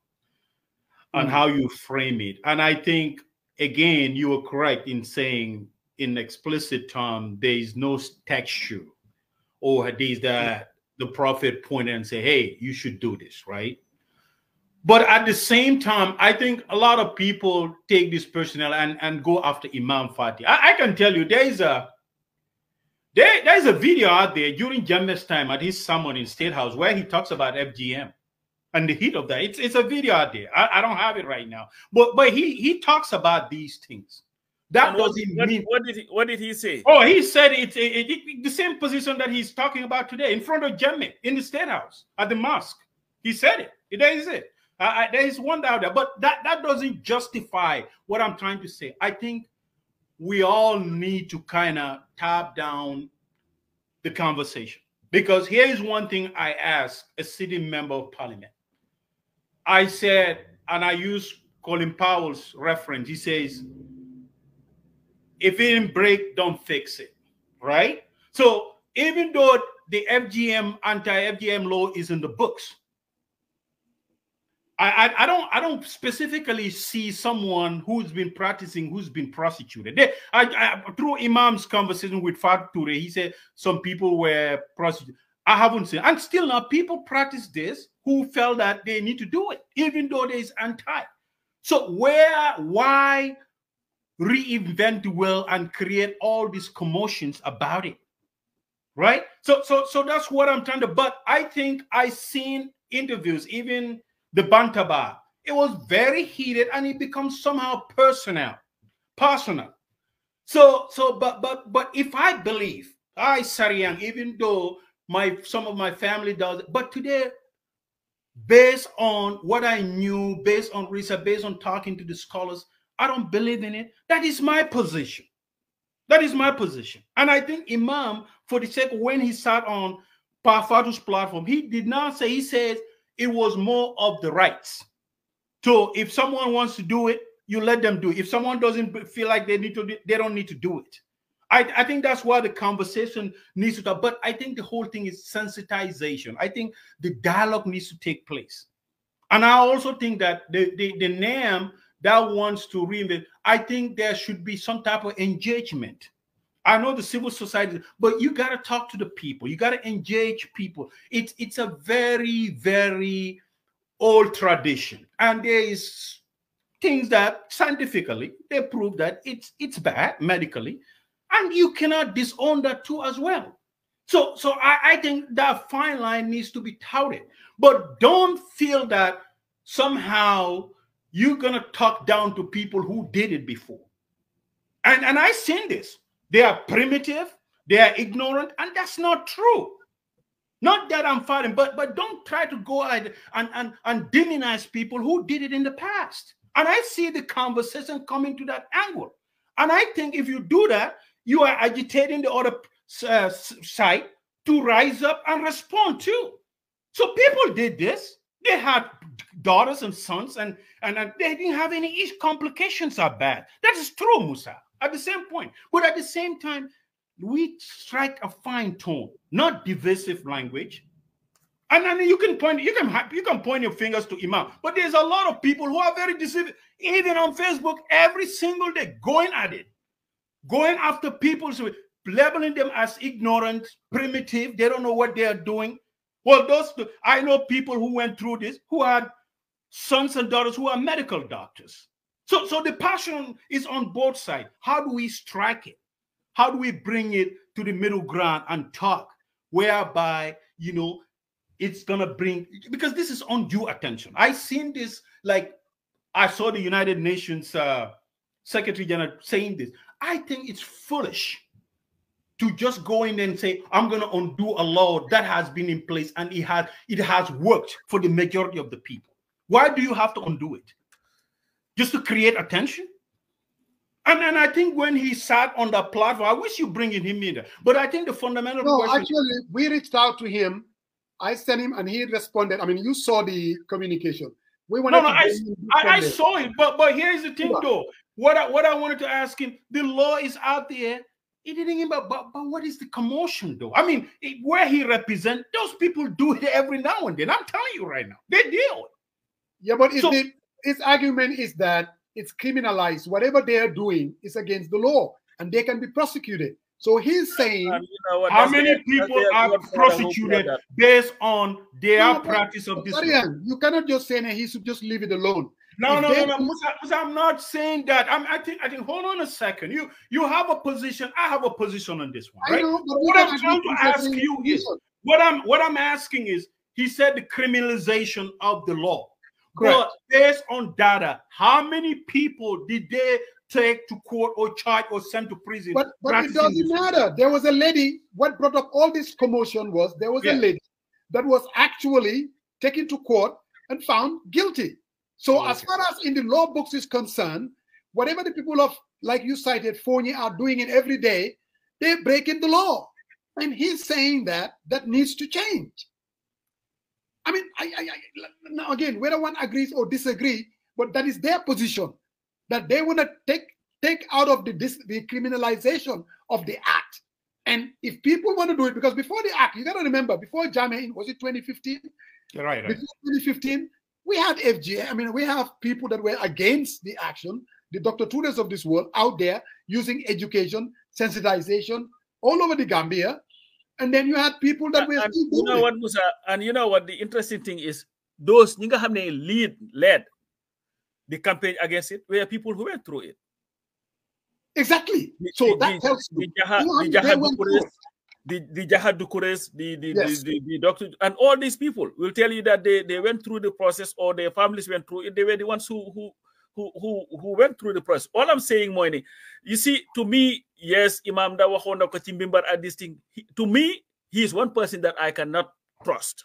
and mm. how you frame it. And I think, again, you were correct in saying, in explicit term, there is no texture, or there's that the prophet pointed and say, "Hey, you should do this," right? But at the same time, I think a lot of people take this personnel and, and go after Imam Fatih. I, I can tell you there is a there, there's a video out there during Jammeh's time at his sermon in State House where he talks about FGM and the heat of that. It's, it's a video out there. I, I don't have it right now. But but he he talks about these things. That doesn't what, mean what did he what did he say? Oh, he said it's it, it, it, the same position that he's talking about today in front of Jammeh in the State House at the mosque. He said it. There is it. Uh, there is one out there, but that that doesn't justify what I'm trying to say. I think we all need to kind of tap down the conversation because here is one thing I asked a sitting member of parliament. I said, and I use Colin Powell's reference. He says, "If it didn't break, don't fix it." Right. So even though the FGM anti-FGM law is in the books, I, I, don't I don't specifically see someone who's been practicing who's been prosecuted. They, I, I, through Imam's conversation with Fat Ture, he said some people were prosecuted. I haven't seen, and still now people practice this who felt that they need to do it, even though there is anti. So where, why reinvent the wheel and create all these commotions about it? Right? So, so, so that's what I'm trying to. But I think I seen interviews, even the Bantaba. It was very heated and it becomes somehow personal, personal. So, so, but, but, but if I believe, I, Sariang, even though my some of my family does, but today, based on what I knew, based on research, based on talking to the scholars, I don't believe in it. That is my position. That is my position. And I think Imam, for the sake when he sat on Parfatu's platform, he did not say, he says, it was more of the rights. So if someone wants to do it, you let them do it. If someone doesn't feel like they need to, do, they don't need to do it. I, I think that's why the conversation needs to talk. But I think the whole thing is sensitization. I think the dialogue needs to take place. And I also think that the, the, the NAM that wants to reinvent, I think there should be some type of engagement I know the civil society, but you got to talk to the people. You got to engage people. It's it's a very very old tradition, and there is things that scientifically they prove that it's it's bad medically, and you cannot disown that too as well. So so I, I think that fine line needs to be touted, but don't feel that somehow you're gonna talk down to people who did it before. And and I've seen this they are primitive, they are ignorant, and that's not true. Not that I'm fighting, but but don't try to go and, and, and demonize people who did it in the past. And I see the conversation coming to that angle. And I think if you do that, you are agitating the other uh, side to rise up and respond too. So people did this. They had daughters and sons, and, and, and they didn't have any complications are bad. That is true, Musa at the same point. But at the same time, we strike a fine tone, not divisive language. And then you can point, you can you can point your fingers to Imam, but there's a lot of people who are very deceived, even on Facebook, every single day, going at it, going after people, labeling them as ignorant, primitive. They don't know what they are doing. Well, those I know people who went through this who had sons and daughters who are medical doctors. So, so the passion is on both sides. How do we strike it? How do we bring it to the middle ground and talk, whereby you know it's gonna bring because this is undue attention. I seen this like I saw the United Nations uh, Secretary General saying this. I think it's foolish to just go in and say, I'm to undo a law that has been in place and it has it has worked for the majority of the people. Why do you have to undo it? Just to create attention? And then I think when he sat on the platform, I wish you bring him in there. But I think the fundamental no, question actually, we reached out to him. I sent him, and he responded. I mean, you saw the communication. We wanted no, no, I, I, I saw it, but but here's the thing, Yeah. though. What I, what I wanted to ask him, the law is out there. It didn't even, but, but but what is the commotion, though? I mean, it, where he represent, those people do it every now and then. I'm telling you right now, they deal. Yeah, but So- the, his argument is that it's criminalized. Whatever they are doing is against the law, and they can be prosecuted. So he's saying, And you know what, How many people are prosecuted based on their No, practice of this? You cannot just say that he should just leave it alone. No, If no, they no, no, Musa, Musa, I'm not saying that. I'm, I think, I think. Hold on a second. You, you have a position. I have a position on this one, right? know, What I'm trying to ask you is- What I'm, what I'm asking is, he said the criminalization of the law. Correct. But based on data, how many people did they take to court or charge or send to prison? But, but it doesn't matter. There was a lady. What brought up all this commotion was there was Yeah. a lady that was actually taken to court and found guilty. So Oh, as far as in the law books is concerned, whatever the people of like you cited, Fonyi are doing it every day, they're breaking the law. And he's saying that that needs to change. I mean, I, I, I now again, whether one agrees or disagree, but that is their position that they want to take take out of the dis, the criminalization of the act. And if people want to do it, because before the act, you got to remember, before Jammeh, was it 2015? Right, right. Before 2015, we had FGA. I mean, we have people that were against the action, the Dr. Tudors of this world out there using education, sensitization all over the Gambia. And then you had people that were and still you know what, Musa, and you know what the interesting thing is, those ñi nga xam ne lead led the campaign against it were people who went through it. Exactly. So the- that the- tells the you. Jaha, you know, the Jaha went Dukurehs, through it. the the Jaha Dukurehs, the the, Yes. the, the the doctor, and all these people will tell you that they, they went through the process or their families went through it. They were the ones who who who who, who went through the process. All I'm saying, Moini, you see, to me, yes, Imam da waxoon na ko ci mbimbar at this thing. He- to me, he is one person that I cannot trust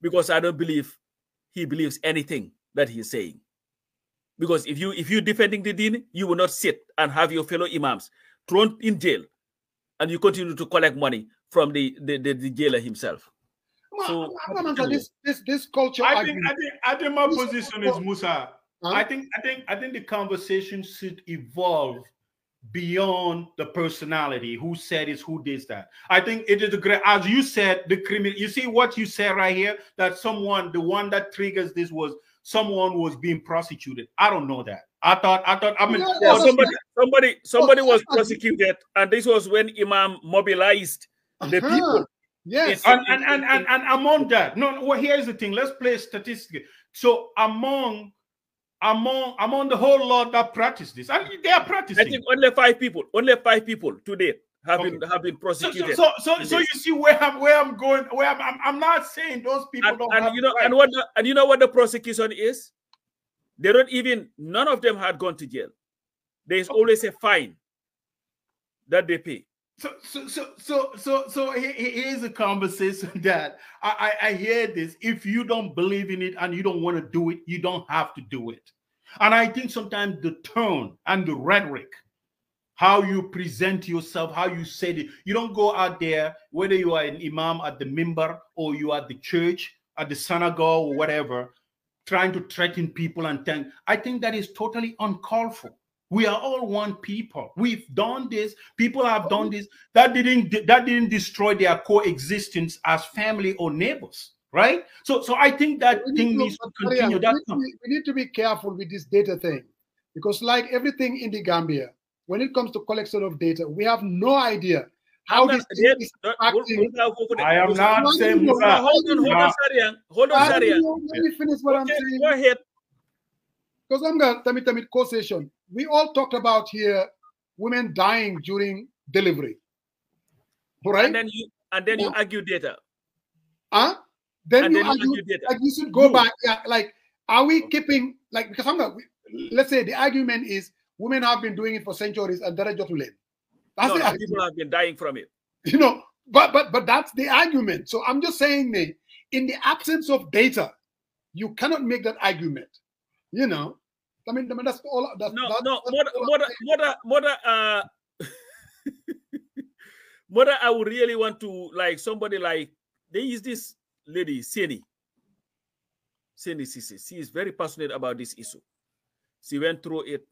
because I don't believe he believes anything that he's saying. Because if you if you defending the deen, you will not sit and have your fellow imams thrown in jail, and you continue to collect money from the the, the, the jailer himself. Well, So, I'm- I'm gonna- this this this culture. I think, I think, I think my Musa, position is Musa. Huh? I think, I think, I think the conversation should evolve beyond the personality. Who said this? Who did that? I think it is a great, as you said, the criminal. You see what you said right here that someone, the one that triggers this was someone was being prosecuted. I don't know that. I thought, I thought, I mean, Yeah, Yeah, somebody somebody somebody was I- I- prosecuted, and this was when Imam mobilized the Uh-huh. people. Yes. and and, and and and among that, no, no, well, here's the thing. Let's play statistic. So among among among the whole lot that practice this, and they are practicing. I think only five people, only five people today have Okay. been have been So, so, prosecuted. so, so, so you see where I'm where I'm going. Where I'm, I'm, I'm not saying those people and, don't and have you know right. and what the, and you know what the prosecution is they don't even none of them had gone to jail there is always a fine that they pay So, so, so, so, so, so he- he- here's a conversation (laughs) that I, I, I hear this. If you don't believe in it and you don't want to do it, you don't have to do it. And I think sometimes the tone and the rhetoric, how you present yourself, how you say it, you don't go out there, whether you are an imam at the member or you are at the church, at the synagogue or whatever, trying to threaten people and think. I think that is totally uncalled for. We are all one people. We've done this. People have done this. That didn't that didn't destroy their coexistence as family or neighbors, right? So so I think that We thing need to- needs to Maria, continue. we That need to be- we need to be careful with this data thing because, like everything in the Gambia, when it comes to collection of data, we have no idea how this not- thing yet- is don't- acting. hold- hold on, hold. I am not saying Hold on, hold on, hold. Sarian. Hold on, I Sarian. Let me finish what I'm saying. go ahead. Because I'm going to tamit causation. We all talked about here women dying during delivery. All right? And then you and then you argue data. Huh? Then And you then you argue, argue data. like you should go You. back. Yeah, like, are we keeping like because I'm not let's say the argument is women have been doing it for centuries and Dara Jotulen. That's No, the argument. people have been dying from it. You know, but but but that's the argument. So I'm just saying that in the absence of data, you cannot make that argument. You know, I mean, I mean that's all. That's, No, that's, no, that's I'm mother, saying. mother, mother, uh, (laughs) mother, I would really want to like somebody like there is this lady, Seni. Seni Sisi. She is very passionate about this issue. She went through it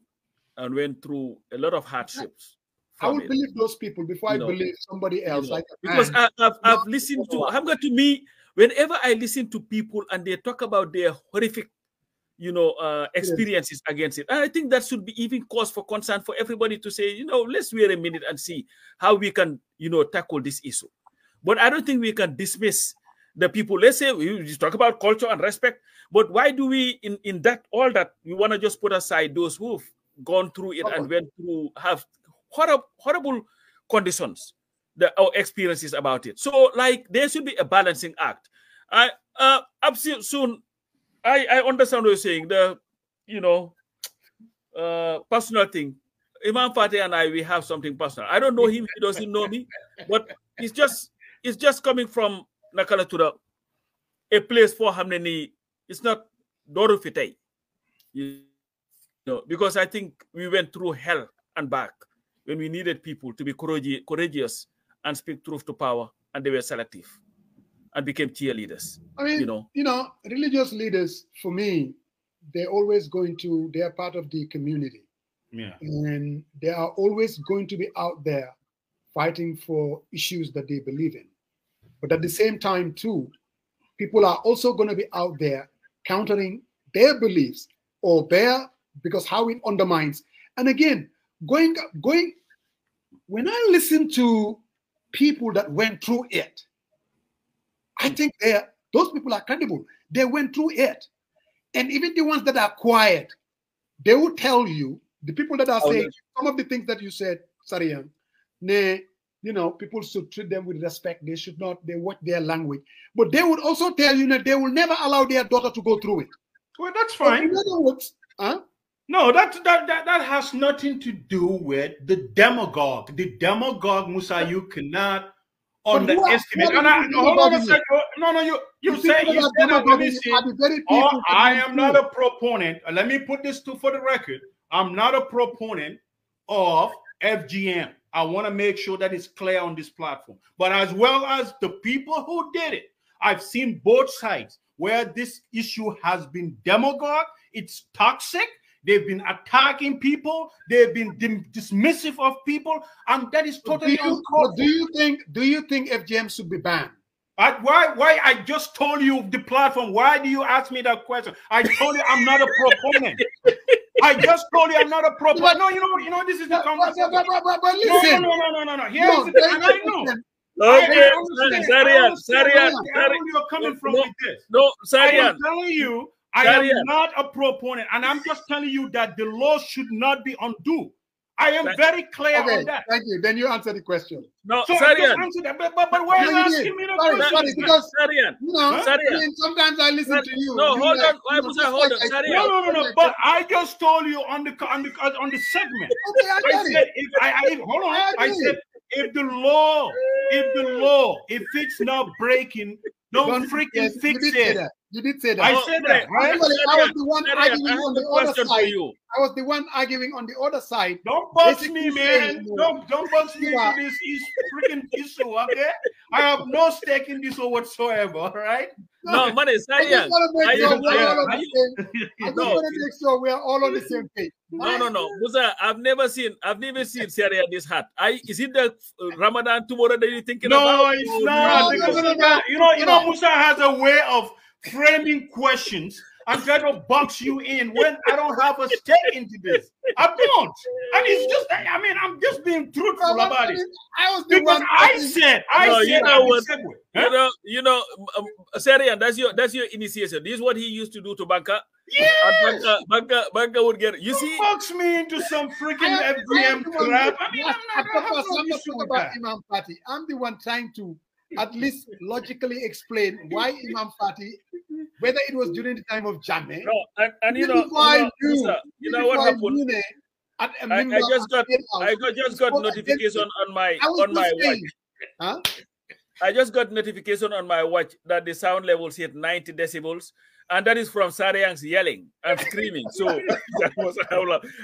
and went through a lot of hardships. I would it. believe those people before I know, believe somebody else. know, like because. I, I've, I've listened to I've got to me whenever I listen to people and they talk about their horrific you know uh, experiences against it. And I think that should be even cause for concern for everybody to say you know let's wait a minute and see how we can you know tackle this issue. But I don't think we can dismiss the people. Let's say we just talk about culture and respect but why do we in in that all that we want to just put aside those who've gone through it and went through have horrible horrible conditions the our experiences about it. So like there should be a balancing act. I uh soon I I understand what you're saying. The you know uh personal thing. Imam Fateh and I we have something personal. I don't know him, he doesn't know me, but it's just it's just coming from Nakala to the a place for Hamneni. It's not Dorufite. You know, because I think we went through hell and back when we needed people to be courageous and speak truth to power, and they were selective and became cheerleaders. I mean, you know. you know, religious leaders for me, they're always going to. They are part of the community. Yeah. and they are always going to be out there fighting for issues that they believe in. But at the same time, too, people are also going to be out there countering their beliefs or their because how it undermines. And again, going going when I listen to people that went through it, I think they are those people are credible. They went through it. And even the ones that are quiet, they will tell you the people that are Oh, saying yes. some of the things that you said, Sarian, they, you know, people should treat them with respect. They should not, they watch their language. But they would also tell you that they will never allow their daughter to go through it. Well, that's fine. in other words, huh? No, that, that that that has nothing to do with the demagogue. The demagogue, Musa, you cannot But who are- underestimate. who are And I, hold on a second. No, no, you you The say you said that. Let me see. are the very people Oh, I am not a proponent. Let me put this to for the record. I'm not a proponent of FGM. I want to make sure that it's clear on this platform. But as well as the people who did it, I've seen both sides where this issue has been demagogue, it's toxic. They've been attacking people. They've been dim- dismissive of people, and that is Do totally you, uncalled do you think do you think FGM should be banned? I, why? Why? I just told you the platform. Why do you ask me that question? I told you I'm not a proponent. I just told you I'm not a proponent. No, you know, you know, this is the But, but, conversation. but, but, but, but No, no, no, no, no, no, no. Here's No, the thing, is and a I know. Okay, I understand. I Sarian, Sarian, where Sarian. you're coming from No, with this. No, I'm telling you, I Sarian. am not a proponent, and I'm just telling you that the law should not be undue. I am Thank- very clear Okay, on that. thank you. Then you answer the question. No, So I Sarian. just answered that, but, but, but why are No, you you asking me the Sorry, question? sorry, because Sarian. you know, Huh? I mean, sometimes I listen to you. No, you hold like, on. Why was I- just hold like on, I sorry. said, No, no, no, no. like But I I just told you on the on the on the segment. (laughs) Okay, I I get said it. if I, I hold on. I I said if the law, if the law, if it's not breaking, don't, Don't- freaking yes, you fix say it. that. You did say that. I said that, right? I was the one arguing on the other side. you. I was the one arguing on the other side. Don't box me, man. you Don't don't box me you into this is freaking issue, okay? I have no stake in this whatsoever, all right? No, money, I just Sarian. want to Are make you- sure we're you- all on are the you- same. (laughs) I just No. want to make sure we're all on the same page. No, no, no, Musa. I've never seen. I've never seen Sarian this hat. I is it the uh, Ramadan tomorrow that you're thinking No, about? it's Or- not. no, because no, no, you know- you know, you know. Musa has a way of framing questions and try to box you in when I don't have a stake into this. I don't. And it's just, I mean, I'm just being truthful Well, about it. I was the Because one. I said, I No, you said, know what? segue. You know, you know, um, Sarian, that's your that's your initiation. This is what he used to do to Banka. Yes. And Banka, Banka, Banka would get. You see, box me into some freaking I am- I am FGM crap. I mean, I'm not, I of have course, no I'm not issue talking with about. Imam Fati. I'm the one trying to at least logically explain why Imam Fati, whether it was during the time of Jammeh, no, and, and you know, is why you know, you- Musa, you know is what why happened. Mune I, I, just got I got, just got notification on my on my watch. Huh? I just got notification on my watch that the sound levels hit 90 decibels, and that is from Sariang's yelling and screaming. So (laughs) that was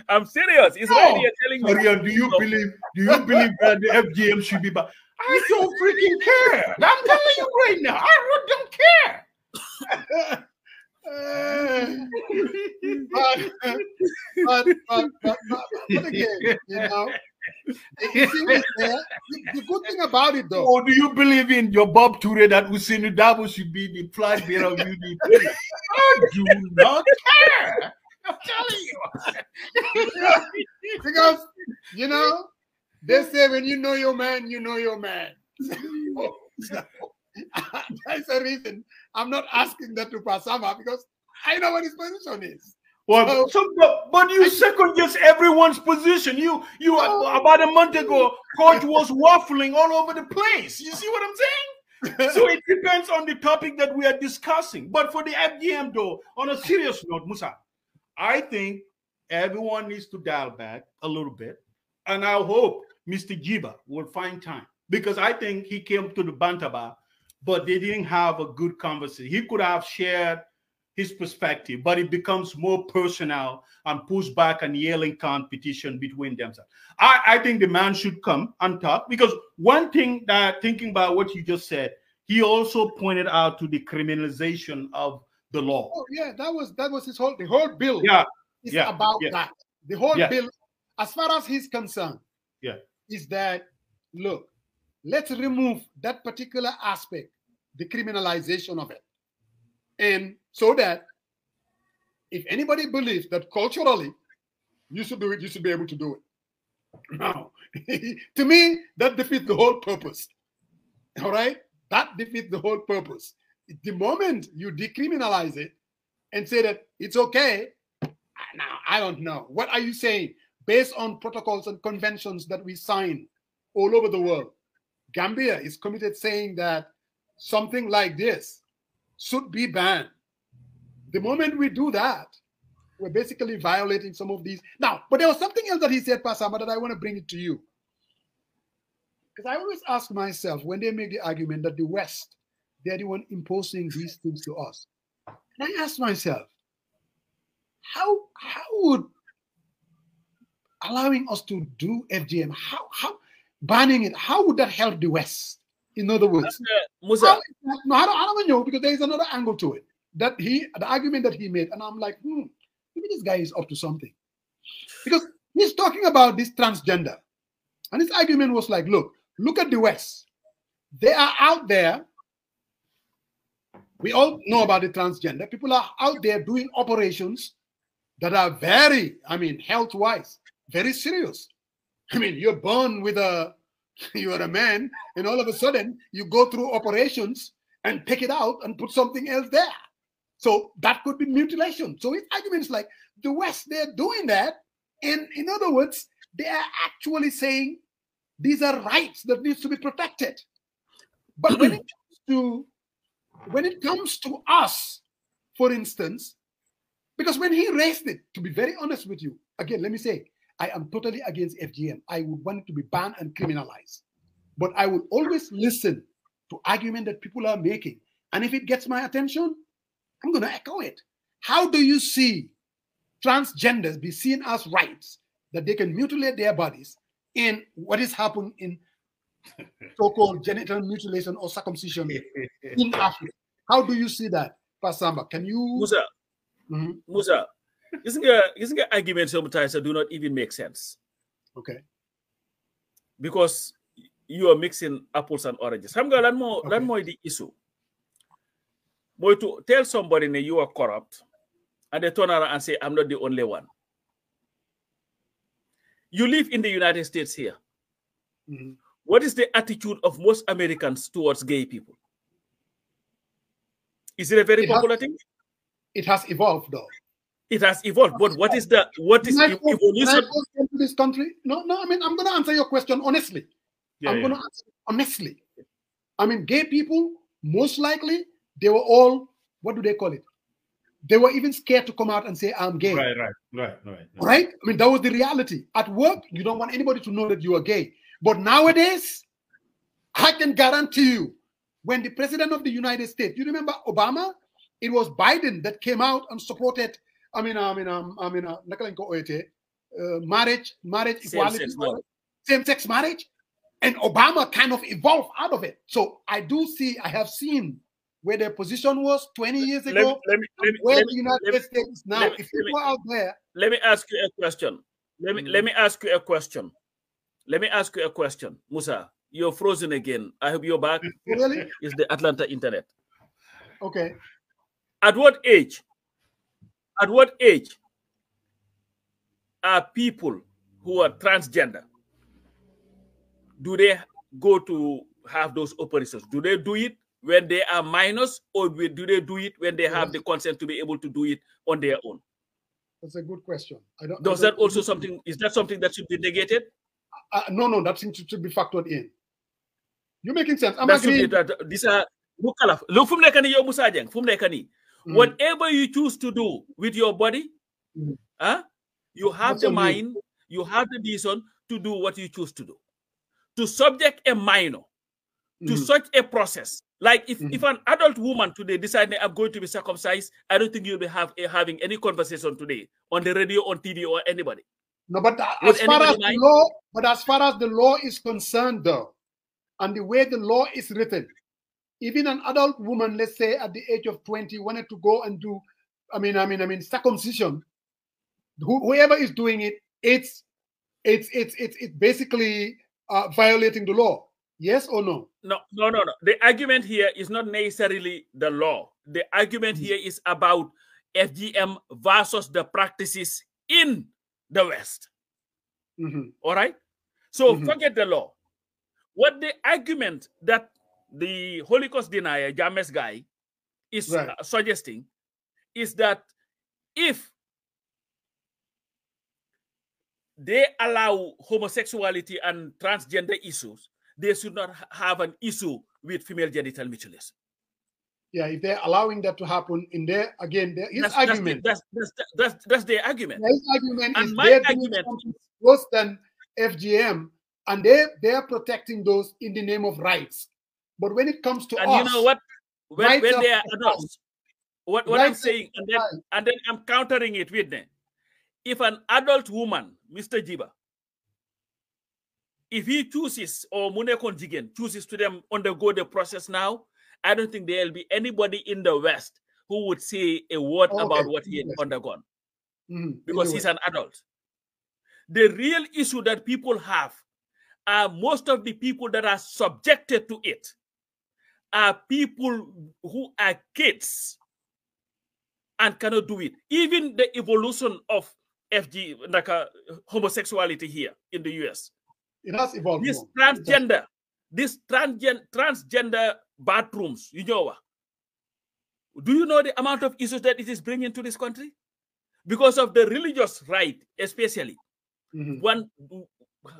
I'm serious. It's no. right here telling me. Sariang, do you so, believe? Do you believe that the FGM should be back? I don't freaking care. I'm telling you right now. I don't care. But, but, but, but, but, again, you know, the, good thing about it, though. Or oh, do you believe in your Bob Toure that Ousainou Darboe should be the flag bearer of UDP? I do not care. I'm telling you. because, you know, they say when you know your man, you know your man. (laughs) That's the reason I'm not asking that to Pasamba because I know what his position is. Well, so, but, but you second guess everyone's position. You you oh. about a month ago, coach was waffling all over the place. You see what I'm saying? so it (laughs) depends on the topic that we are discussing. But for the FGM, though, on a serious note, Musa, I think everyone needs to dial back a little bit, and I hope Mr. Gibba will find time because I think he came to the Bantaba, but they didn't have a good conversation. He could have shared his perspective, but it becomes more personal and pushback and yelling competition between themselves. I, I think the man should come and talk because one thing that thinking about what you just said, he also pointed out to the criminalization of the law. Oh, yeah, that was that was his whole the whole bill. Yeah, is yeah, about yeah. that. The whole yeah. bill, as far as he's concerned, yeah, is that look, let's remove that particular aspect, the criminalization of it. And so that if anybody believes that culturally you should do it, you should be able to do it. (laughs) Now, (laughs) to me, that defeats the whole purpose. All right? That defeats the whole purpose. The moment you decriminalize it and say that it's okay, now I don't know. What are you saying? Based on protocols and conventions that we sign all over the world, Gambia is committed saying that something like this should be banned. The moment we do that, we're basically violating some of these. Now, but there was something else that he said, Pasamba, that I want to bring it to you. Because I always ask myself when they make the argument that the West, they're the one imposing these things to us. And I ask myself, how how would allowing us to do FGM, how how banning it, how would that help the West? In other words, Musa. no, I don't, I don't know because there is another angle to it that he, the argument that he made, and I'm like, hmm, maybe this guy is up to something because he's talking about this transgender, and his argument was like, look, look at the West, they are out there. We all know about the transgender. People are out there doing operations that are very, I mean, health wise, very serious. I mean, you're born with a (laughs) you are a man, and all of a sudden you go through operations and take it out and put something else there. So that could be mutilation. So his argument is like the West, they're doing that. And in other words, they are actually saying these are rights that needs to be protected. But when it comes to when it comes to us, for instance, because when he raised it, to be very honest with you, again, let me say, I am totally against FGM. I would want it to be banned and criminalized. But I will always listen to argument that people are making. And if it gets my attention, I'm going to echo it. How do you see transgenders be seen as rights that they can mutilate their bodies in what is happening in (laughs) so-called genital mutilation or circumcision (laughs) in Africa? How do you see that, Pasamba? Can you Musa? Mm -hmm. Musa, isn't a isn't an argument sometimes that do not even make sense. Okay. Because you are mixing apples and oranges. Xam nga lan mo okay. lan moy the issue. Boy to tell somebody that you are corrupt and they turn around and say I'm not the only one. You live in the United States here. Mm -hmm. What is the attitude of most Americans towards gay people? Is it a very popular thing? It has evolved though it has evolved. But what is the what is evolution? into this country? No, no. I mean, I'm going to answer your question honestly. Yeah, I'm yeah. going to answer honestly. I mean, gay people most likely they were all what do they call it? they were even scared to come out and say, I'm gay. Right, right, right, right. Right? I mean, that was the reality. At work, you don't want anybody to know that you are gay. But nowadays, I can guarantee you, when the president of the United States, you remember Obama? It was Biden that came out and supported, I mean, I mean, um, I mean, uh, marriage, marriage equality, same sex marriage. And Obama kind of evolved out of it. So I do see, I have seen where their position was 20 years ago, let me, let me, where let the United States now. if you go out there, let me ask you a question. Let me Mm. let me ask you a question. Let me ask you a question, Musa. You're frozen again. I hope you're back. really? It's the Atlanta internet. Okay. At what age? At what age are people who are transgender? Do they go to have those operations? Do they do it when they are minors, or do they do it when they have the consent to be able to do it on their own? That's a good question. I don't. I Does don't- that also something? Is that something that should be negated? Uh, no, no, that seems to be factored in. You're making sense. I'm that should be that these are look kalaf look fu mu nekk nii yow Musa Jeng fu mu nekk nii Mm. whatever you choose to do with your body Mm. huh, you have the on you. mind you have the reason to do what you choose to do to subject a minor to Mhm. such a process like if, if an adult woman today decide i'm going to be circumcised i don't think you'll be have, eh, having any conversation today on the radio on tv or anybody No, but uh, as far as anybody the law, but as far as the law is concerned, though, and the way the law is written, even an adult woman, let's say at the age of 20, wanted to go and do, I mean, I mean, I mean, circumcision, who, whoever is doing it, it's it's it's it's, it's basically uh, violating the law. Yes or no? No, no, no, no. The argument here is not necessarily the law. The argument here is about FGM versus the practices in the West. Mhm. All right. So Mhm. forget the law. What the argument that the Holocaust denier, James guy, is Right. uh, suggesting is that if they allow homosexuality and transgender issues, they should not have an issue with female genital mutilation. Yeah, if they're allowing that to happen in there, again, there, his That's, that's, the, argument, that's, that's, that's, that's their argument. his argument And is my argument- worse than FGM, and they they're protecting those in the name of rights. But when it comes to And us, you know what? When, rights when they are adults, what, what I'm saying, and then, and then I'm countering it with them. If an adult woman, Mr. Gibba, if he chooses or Munekon Jigen chooses to them undergo the process now, I don't think there'll be anybody in the West who would say a word Okay, about what he had yes. undergone Mhm, because anyway. he's an adult. The real issue that people have are most of the people that are subjected to it are people who are kids and cannot do it. Even the evolution of FG, like uh, homosexuality here in the US, it has evolved. this transgender, this transgen transgender bathrooms, you know what? Do you know the amount of issues that it is bringing to this country? Because of the religious right, especially, Mhm. one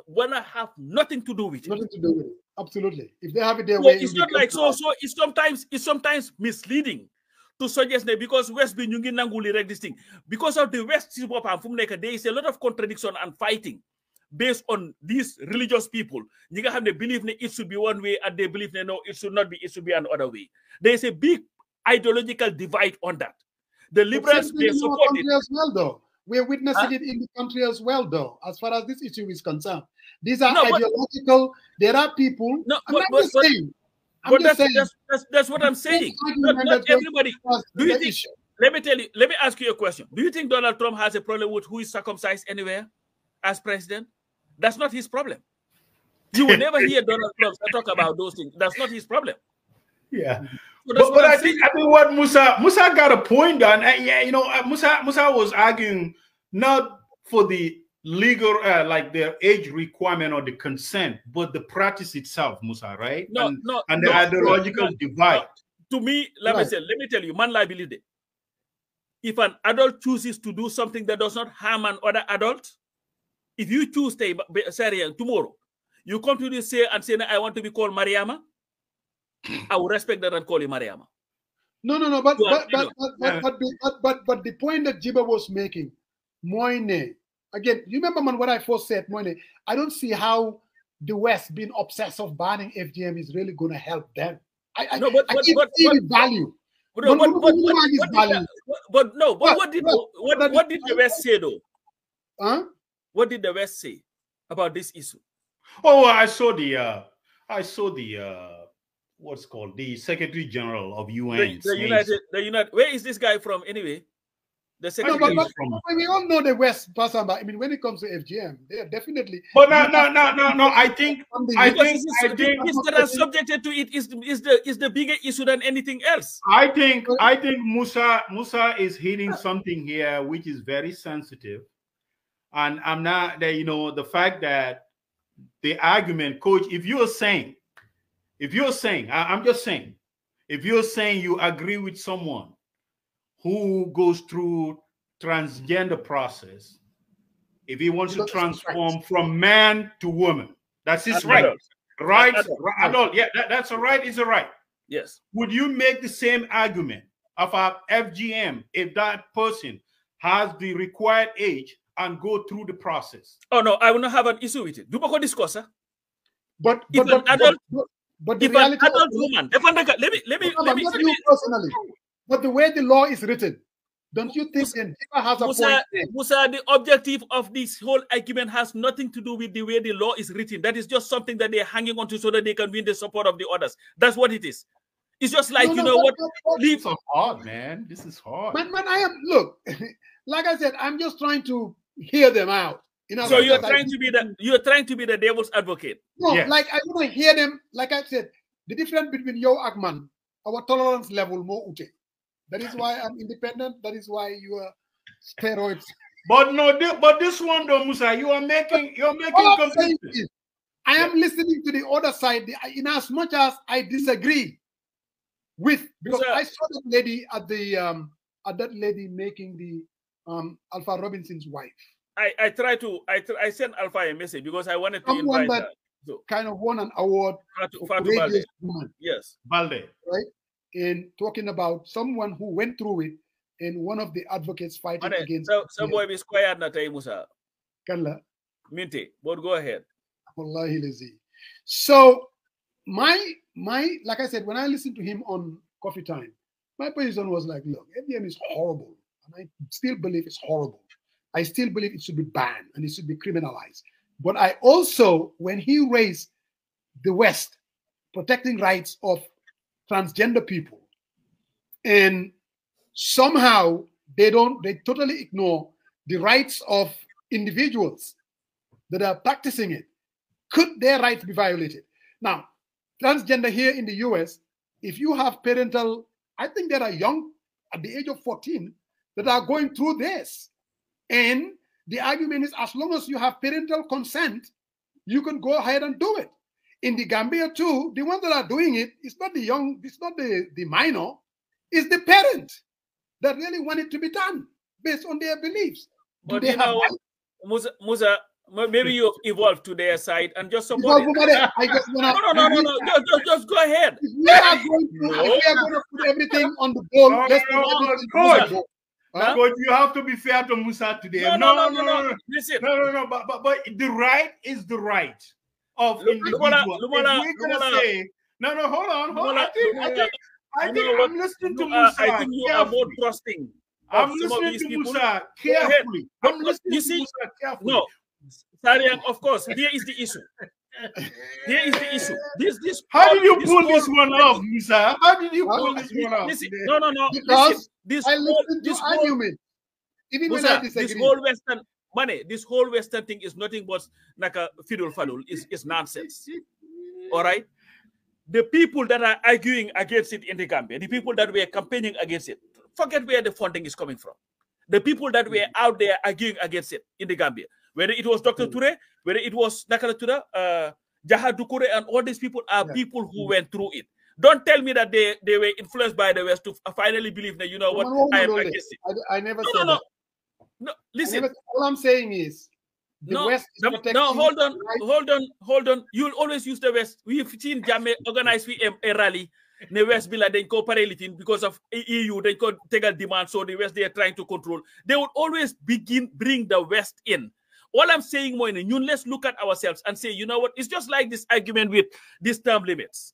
wanna have nothing to do with it. Nothing to do with it. Absolutely. If they have it their So way, it's not like so. So it's sometimes it's sometimes misleading to suggest that because West be ñu ngi nanguli rek this thing because of the West si boppam fu mu nekk there is a lot of contradiction and fighting based on these religious people. nga xam ne believe ne it should be one way and they believe no it should not be it should be another way. There is a big ideological divide on that. The liberals they thing in our support it. as well, though. We're witnessing Huh? it in the country as well, though, as far as this issue is concerned. These are No, but- ideological. There are people. No, I'm but- not but- just but- saying. I'm But that's, saying. that's, that's, that's what I'm saying. Not, not everybody. Do you think issue. let me tell you, let me ask you a question. Do you think Donald Trump has a problem with who is circumcised anywhere as president? That's not his problem. You will never hear Donald Trump talk about those things. That's not his problem. (laughs) Yeah. So that's But, but I'm think. I think what Musa Musa got a point on. Yeah, you know, uh, Musa Musa was arguing not for the legal uh, like the age requirement or the consent, but the practice itself, Musa, right? no, and, no, and no, the ideological no, divide. To me, let me say, let me tell you, man, liability. If an adult chooses to do something that does not harm an other adult, if you choose to be Syrian tomorrow, you come to this say and say, I want to be called Mariama, I will respect that and call you Mariama. No, no, no. But Well, but but but, but, but, the- but but but the point that Gibba was making, Moine, again, you remember man what I first said, Moine. I don't see how the West being obsessed of banning FGM is really going to help them. I, I, No, but- I but- can't but- see but- the value. But, no, But but, what- but, what what- are what did the- values? what- but no, but What- what did what- what, what what did- did the West say though? Huh? What did the West say about this issue? Oh, I saw the uh I saw the uh what's called the Secretary General of UN. The, the United, the United. Where is this guy from anyway? The I No, secretary. but, but, from- we all know the West, Pastor. But I mean, when it comes to FGM, they are definitely. But no, no, no, no, no. I think I think- it's- I think- things that are subjected to it is is the is the bigger issue than anything else. I think I think Musa Musa is hitting something here which is very sensitive, and I'm not that you know the fact that the argument, coach. If you're saying, if you're saying, I, I'm just saying, if you're saying you agree with someone who goes through transgender process, if he wants to That's transform from man to woman, that's his Adult. right. Right, Adult. right, adult. Yeah, that, that's a right. Is a right Yes. would you make the same argument of a FGM if that person has the required age and go through the process? Oh no, I will not have an issue with it. Do not discuss, sir. But If but, an but, adult- but, but the If an reality adult of, woman, let me let me let me No, let me, not let you me personally, but the way the law is written, don't you think then Gibba has a Musa, point? there? Musa, the objective of this whole argument has nothing to do with the way the law is written. That is just something that they're hanging on to so that they can win the support of the others. That's what it is. It's just like No, you no, know but- what? but- but- Leave. This is hard, man. This is hard. Man, man, I am look. (laughs) like I said, I'm just trying to hear them out. You know, So you're because I- trying to be the you're trying to be the devil's advocate. No, Yes. like I want to hear them. Like I said, the difference between yo Agman, our tolerance level more ute. That is why I'm independent. That is why you are steroids. (laughs) But no, thi- but this one though, Musa, you are making you're making All I'm saying is, I am listening to the other side the- in as much as I disagree with because Sir. I saw that lady at the um at that lady making the um Alpha Robinson's wife. I I try to I tr- I sent Alpha a message because I wanted to Someone invite that- her. So Kind of won an award Fatu, Fatou Baldeh. woman. Yes. Baldeh. Right? In talking about someone who went through it and one of the advocates fighting Mane, against So so yeah. boy be square na tay Musa. Kalla. Minty, but go ahead. Wallahi lazi. So my my like I said, when I listened to him on Coffee Time, my position was like, look, FGM is horrible, and I still believe it's horrible. I still believe it should be banned and it should be criminalized. But I also, when he raised the West protecting rights of transgender people, and somehow they don't, they totally ignore the rights of individuals that are practicing it. Could their rights be violated? Now, transgender here in the US, if you have parental, I think there are young at the age of 14 that are going through this. And the argument is as long as you have parental consent, you can go ahead and do it. In the Gambia, too, the ones that are doing it, it's not the young, it's not the, the minor, it's the parent that really want it to be done based on their beliefs. Do But they you have know. Musa, Musa, maybe you've evolved to their side and just support it. Bumade, I just wanna, (laughs) No, no, no, no, no. (laughs) Just, just, just go ahead. If we are going to, No. if we are going to put everything on the bowl, No, let's no, put no, everything no, on the coach. bowl. Huh? But you have to be fair to Musa today. No, no, no, no, no. Listen. No, no, no, but, but but the right is the right of Lu- individual. Lumola- if we're gonna say no, no, hold on, hold on. I think, I think, I think? I'm listening to Musa. I think you are more trusting. I'm listening to people. Musa carefully. I'm listening you to see- Musa carefully. No, Sarian, of course. Here is the issue. Here is the issue. This, this. How did you pull this one off, Musa? How did you pull this one off? Listen, no, no, no. Because this I whole, listen to this whole, argument, even when Musa, I this whole Western money, this whole Western thing is nothing but like a fiddle faddle. It's, is nonsense. All right. The people that are arguing against it in the Gambia, the people that were campaigning against it, forget where the funding is coming from. The people that were out there arguing against it in the Gambia, whether it was Dr. Mm. Ture, whether it was Nakala Ture, uh, Jaha Dukureh, and all these people are Yeah. people who went through it. Don't tell me that they, they were influenced by the West to finally believe that, you know what, No, no, I am no, against it. I, I never No, said no, no. that. No, I listen. never- all I'm saying is the no, West is no, no, hold on, right- hold on, hold on. You'll always use the West. We've seen Jammeh organize we a, a rally The West bi la dañ ko pare because of EU dañ take a demand so the West they are trying to control they would always begin bring the West in all I'm saying more ñun let's look at ourselves and say you know what it's just like this argument with these term limits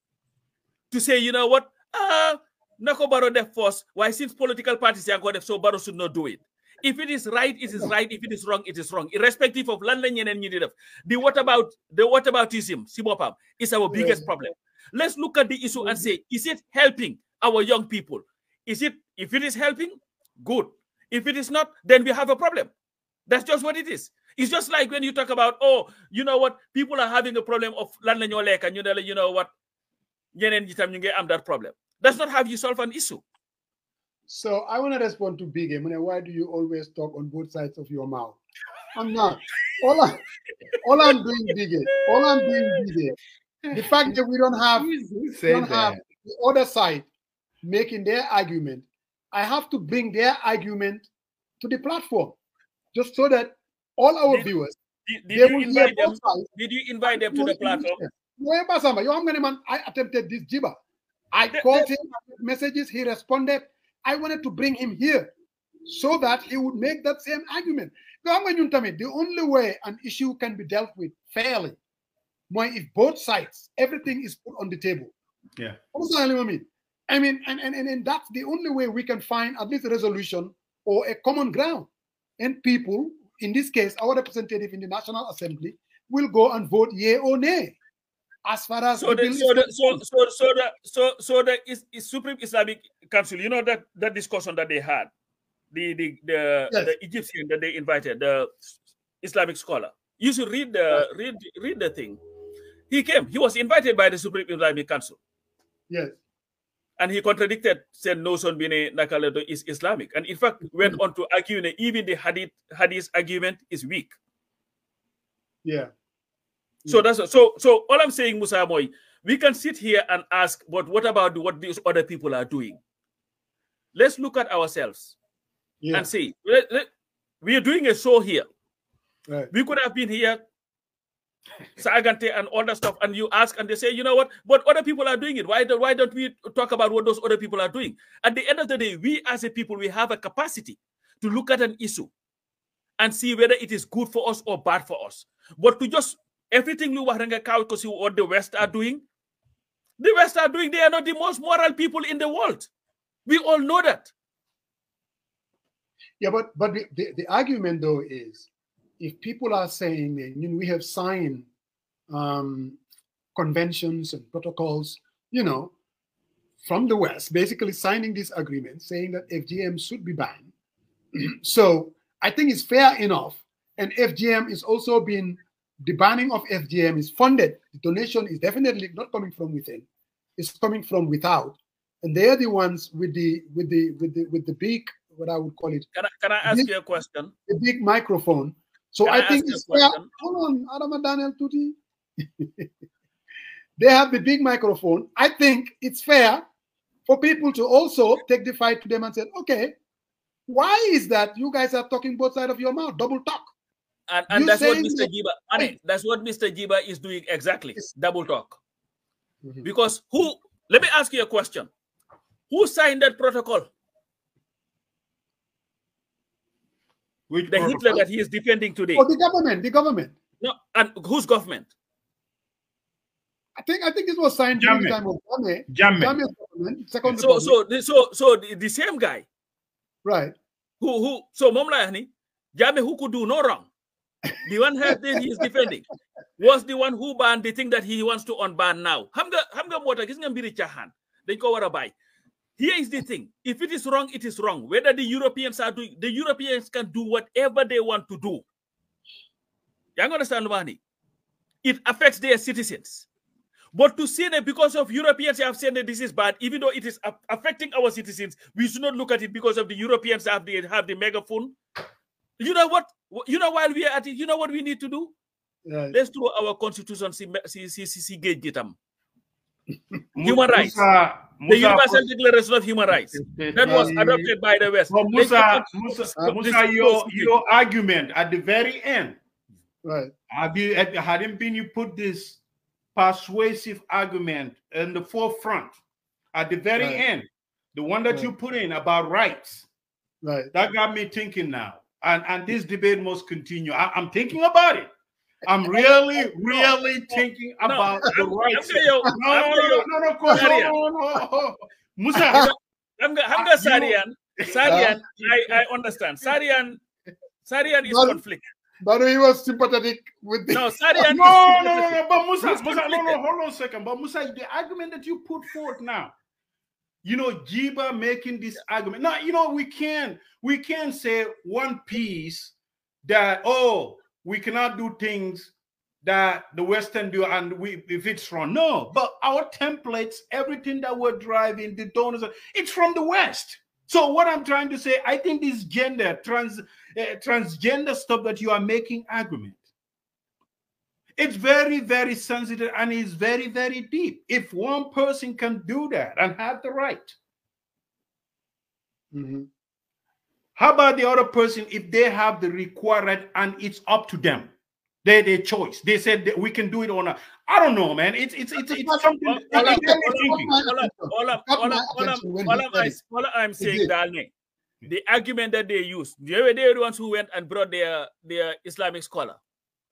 to say you know what? Uh nako baro def force. Why since political parties are going so baro should not do it. If it is right it is right. If it is wrong it is wrong. Irrespective of lan and ñeneen ñi di the what about the what aboutism? Si bopam is our biggest problem. Let's look at the issue and say is it helping our young people? Is it if it is helping good. If it is not then we have a problem. That's just what it is. It's just like when you talk about oh you know what? People are having a problem of lan la ñoo lekk and you know you know what ñeneen ñi tam ñu ngi am that problem that's not how you solve an issue So I want to respond to Big M. Why do you always talk on both sides of your mouth? I'm not. All, I, all I'm doing, Big M, all I'm doing, Big M, the fact that we don't have, we don't have the other side making their argument, I have to bring their argument to the platform, just so that all our Did- viewers, did, they did you will hear invite them sides. did you invite them to the platform Where Pasamba, you know, man, I attempted this Gibba. I called him messages, he responded. I wanted to bring him here so that he would make that same argument. Now, when you tell me, The only way an issue can be dealt with fairly, why if both sides, everything is put on the table. Yeah. Understand what I mean? I mean, and, and, and, and that's the only way we can find at least a resolution or a common ground. And people, in this case, our representative in the National Assembly, will go and vote yea or nay. As far as so the so the so so so the so so the is, is Supreme Islamic Council, you know that that discussion that they had, the the the, Yes. the Egyptian that they invited, the Islamic scholar. You should read the read read the thing. He came. He was invited by the Supreme Islamic Council, yes, and he contradicted said no son bine nakaledo is Islamic, and in fact mm-hmm. went on to argue that even the hadith hadith argument is weak. yeah, So that's so so all I'm saying, Musa Moy, we can sit here and ask, but what about what these other people are doing? Let's look at ourselves yeah, and see. Let- let- we are doing a show here. right. We could have been here, Sagante and all that stuff, and you ask, and they say, you know what? But other people are doing it. Why don't why don't we talk about what those other people are doing? At the end of the day, we as a people, we have a capacity to look at an issue and see whether it is good for us or bad for us. But to just everything we want because what the West are doing, the West are doing, they are not the most moral people in the world. We all know that. Yeah, but but the, the, the argument though is if people are saying you know, we have signed um, conventions and protocols, you know, from the West, basically signing this agreement saying that FGM should be banned. (clears throat) so I think it's fair enough. And FGM is also being the banning of FGM is funded. The donation is definitely not coming from within; it's coming from without. And they are the ones with the with the with the with the big what I would call it Can I, can I ask This- you a question? The big microphone. So I, I think ask you a it's fair. Hold on, Adam and Daniel Tuti. (laughs) they have the big microphone. I think it's fair for people to also take the fight to them and say, okay, why is that you guys are talking both sides of your mouth? Double talk. And, and that's what Mr. that- Gibba, Ane, that's what Mr. Gibba is doing exactly. Double talk. Mhm. Because who? Let me ask you a question. Who signed that protocol? Which The protocol? Hitler that he is defending today. Oh, the government, the government. No, and whose government? I think I think it was signed during the Jammeh. time of Jammeh. Jammeh. Jammeh's government, second So, republic. so, the- so, so the, the same guy right. who, who, so Momla Yani, Jammeh who could do no wrong. The one that he is defending was the one who banned the thing that he wants to unban now. Hamga mota, gis nga mbiri chahan. Dañ ko wara bay. Here is the thing. If it is wrong, it is wrong. Whether the Europeans are doing, the Europeans can do whatever they want to do. You understand, Lumani? It affects their citizens. But to say that because of Europeans have said that this is bad, even though it is affecting our citizens, we should not look at it because of the Europeans have the have the megaphone. You know what? You know while we are at it, you know what we need to do? Right. Let's throw our constitution see see see see, see gauge it, um. Human rights. Musa, The Musa Universal Declaration of Human Rights that was adopted by the West. Well, Musa, Musa, at- Musa, your your argument at the very end. Right. Have you had- hadn't been you put this persuasive argument in the forefront? at the very Right. end, the one that Right. you put in about rights, Right. that got me thinking now. And and this debate must continue. I, am thinking about it. I'm really, (laughs) really thinking No, about the I'm- rights. I'm gonna yo- No, no, I'm no, gonna no, yo- no, no, coach, no, Sarian. no, no, no. Musa, Hamga, Hamga Ah, you- Sarian, Sarian, (laughs) I, I understand. Sarian, Sarian is Well- conflict. But he was sympathetic with the No, Sarian (laughs) no, is no, no, no, but Musa, He's Musa, no, no, conflicted. hold on a second. But Musa, the argument that you put forth now, you know, Gibba making this argument. Now, you know, we can't we can't say one piece that oh, we cannot do things that the Western do, and we if it's wrong. No, but our templates, everything that we're driving, the donors, it's from the West. So what I'm trying to say, I think this gender, trans, uh, transgender stuff that you are making argument, it's very, very sensitive and it's very, very deep. If one person can do that and have the right, Mhm. how about the other person if they have the required and it's up to them? They their choice. They said that we can do it or not. I don't know, man. It's it's it's, it's something. All- it's all I'm- all I'm- saying, did. darling, the argument that they used, they were, they were the ones who went and brought their, their Islamic scholar.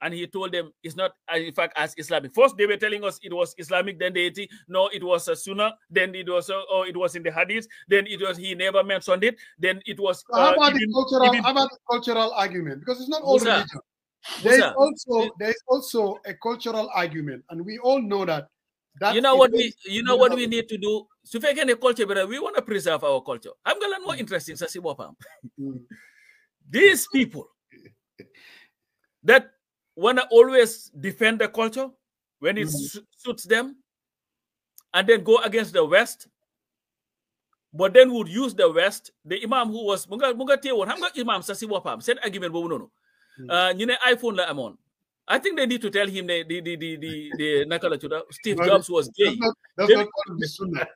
And he told them it's not, uh, in fact, as Islamic. First, they were telling us it was Islamic, then they, no, it was a Sunnah, then it was, uh, oh, it was in the Hadith, then it was, he never mentioned it, then it was. So how uh, about the cultural? even- how about the cultural argument? Because it's not all Musa, religion. There is Musa, also there is also a cultural argument, and we all know that. that you know what we you know what we need to do so if culture but we want to preserve our culture i'm gonna more interesting sa si boppam. Mm. (laughs) these people (laughs) that want to always defend the culture when it Mhm. su- suits them and then go against the west but then would use the west the imam who was munga munga xam nga imam sa si boppam seen argument boobu noonu Mm. uh, ñu ne iphone la amoon I think they need to tell him the the the the the, the (laughs) Steve Jobs was gay. That's not, that's not part the sunnah.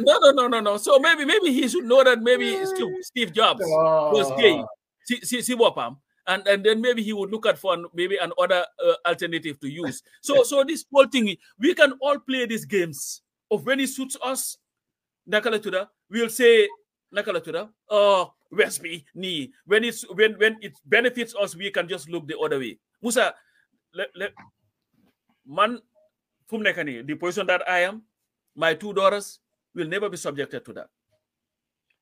no, no, no, no, no. So maybe maybe he should know that maybe Steve, Steve Jobs was gay. See, see, see what Pam? And and then maybe he would look at for an, maybe an other uh, alternative to use. So so this whole thing, we can all play these games of when it suits us. Nakala tuda, we'll say nakala tuda. Oh, Westby knee. When it's when when it benefits us, we can just look the other way. Musa, let, let, man, from the position that I am, my two daughters will never be subjected to that.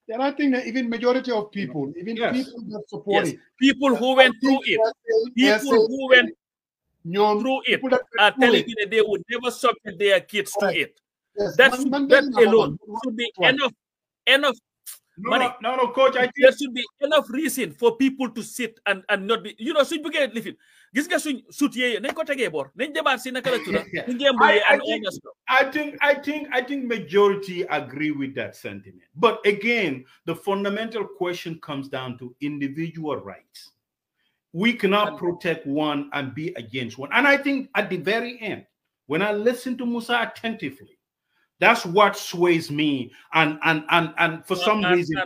And I think that even majority of people, even Yes. people that support Yes. it, People who went through it, people who went through it people that went are telling me that they would never subject their kids to it. yes, That, man- that alone should be enough, enough. No, Money. no, no, no, coach. I think... There should be enough reason for people to sit and, and not be, you know, suñ bëggee lifin gis nga suñ sut yee nañ ko tegee bor nañ demaat si naka la tudda (laughs) ñu ngeen I- I and all think- that stuff. I think I think I think majority agree with that sentiment. But again, the fundamental question comes down to individual rights. We cannot protect one and be against one. And I think at the very end, when I listen to Musa attentively, that's what sways me. And and and and for some And- reason,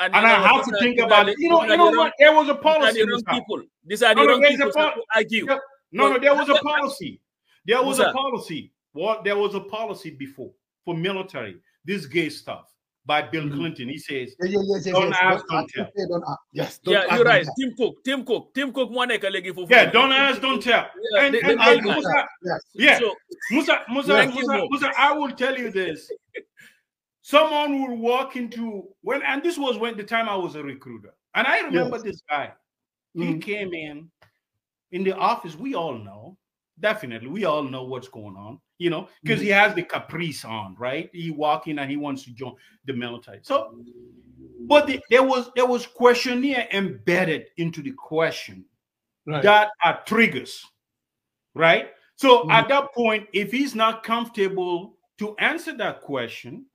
and, and, know I have to think are about it. You know, these you know what? There was a These are policy. the wrong Musa. people. These are the No, no, wrong people who argue. Yeah. No, no, there was a policy. There was a policy. What there was a policy before for military, this gay stuff by Bill Mhm. Clinton. He says, Yeah, yeah, yes, yes, Don't yes. ask, Don't don't ask, don't ask. Yes, don't Yeah, ask, you're right. Tim Cook, Tim Cook, Tim Cook mo nekk léegi foofu. Yeah, don't ask, don't tell. Yeah, And, they- and, they- and Musa, Yes. yeah, So, Musa, Musa, Musa, Musa, I will tell you this. (laughs) Someone will walk into when, and this was when the time I was a recruiter, and I remember Yes. this guy. He Mhm. came in in the office. We all know, definitely, we all know what's going on. You know, because he has the caprice on, right? He walk in and he wants to join the military. So, but the, there was there was questionnaire embedded into the question Right. that are triggers, right? So Mhm. at that point, if he's not comfortable to answer that question,